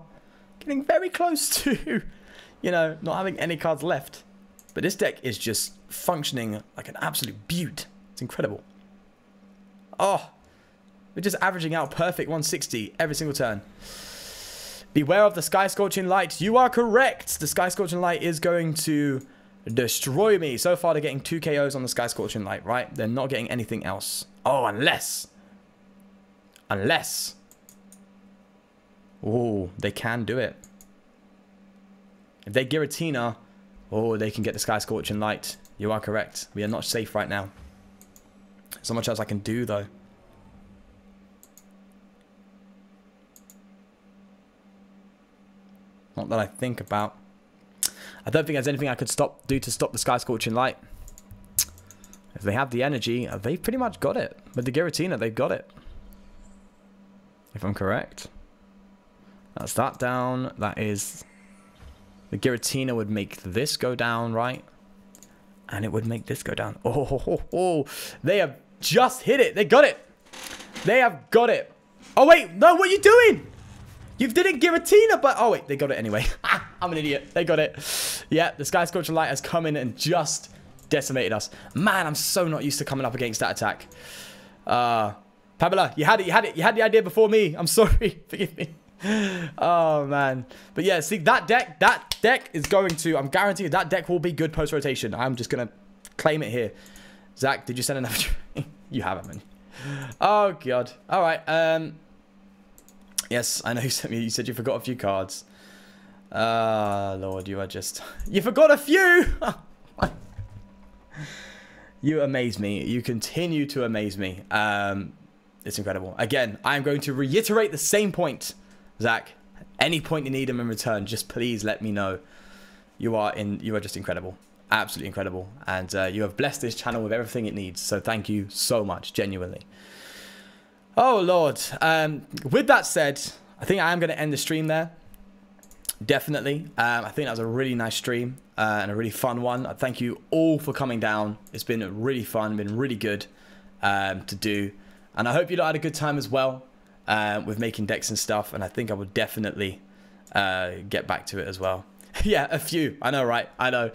getting very close to, you know, not having any cards left. But this deck is just functioning like an absolute beaut. It's incredible. Oh, we're just averaging out perfect 160 every single turn. Beware of the Sky Scorching Light. You are correct. The Sky Scorching Light is going to destroy me. So far, they're getting two KOs on the Sky Scorching Light, right? They're not getting anything else. Oh, unless... Unless... Oh, they can do it. If they Giratina, oh, they can get the Sky Scorching Light. You are correct. We are not safe right now. So much as I can do, though. Not that I think about. I don't think there's anything I could stop do to stop the Sky Scorching Light. If they have the energy, uh, they've pretty much got it. With the Giratina, they've got it. If I'm correct. That's that down. That is... The Giratina would make this go down, right? And it would make this go down. Oh, oh, oh, oh. they have just hit it. They got it. They have got it. Oh, wait. No, what are you doing? You didn't Giratina, but... Oh, wait. They got it anyway. I'm an idiot. They got it. Yeah, the Sky Scorcher Light has come in and just decimated us. Man, I'm so not used to coming up against that attack. Uh, Pamela, you had it. You had it. You had the idea before me. I'm sorry. Forgive me. Oh, man. But yeah, see, that deck, that deck is going to... I'm guaranteed that deck will be good post-rotation. I'm just to claim it here. Zach, did you send another... you haven't, man. Oh, God. All right. Um... Yes, I know you sent me. You said you forgot a few cards. Ah, uh, Lord, you are just... You forgot a few! you amaze me. You continue to amaze me. Um, it's incredible. Again, I'm going to reiterate the same point, Zach. Any point you need them in return, just please let me know. You are in. You are just incredible. Absolutely incredible. And uh, you have blessed this channel with everything it needs. So thank you so much, genuinely. Oh, Lord. Um, with that said, I think I am going to end the stream there. Definitely. Um, I think that was a really nice stream uh, and a really fun one. Thank you all for coming down. It's been really fun, been really good um, to do. And I hope you had a good time as well uh, with making decks and stuff. And I think I will definitely uh, get back to it as well. yeah, a few. I know, right? I know.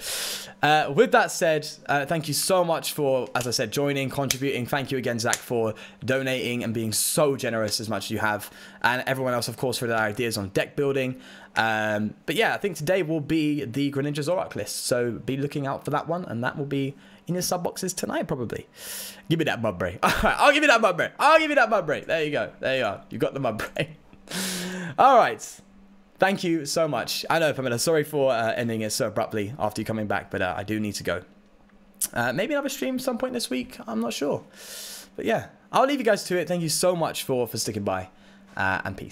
Uh, with that said, uh, thank you so much for, as I said, joining, contributing. Thank you again, Zach, for donating and being so generous as much as you have. And everyone else, of course, for their ideas on deck building. Um, but yeah, I think today will be the Greninja Zoroark list. So be looking out for that one. And that will be in your sub boxes tonight, probably. Give me that Mudbray. All right, I'll give you that Mudbray. I'll give you that Mudbray. There you go. There you are. You got the Mudbray. All right. Thank you so much. I know, Pamela, sorry for uh, ending it so abruptly after you coming back, but uh, I do need to go. Uh, maybe another stream some point this week. I'm not sure. But yeah, I'll leave you guys to it. Thank you so much for, for sticking by, uh, and peace.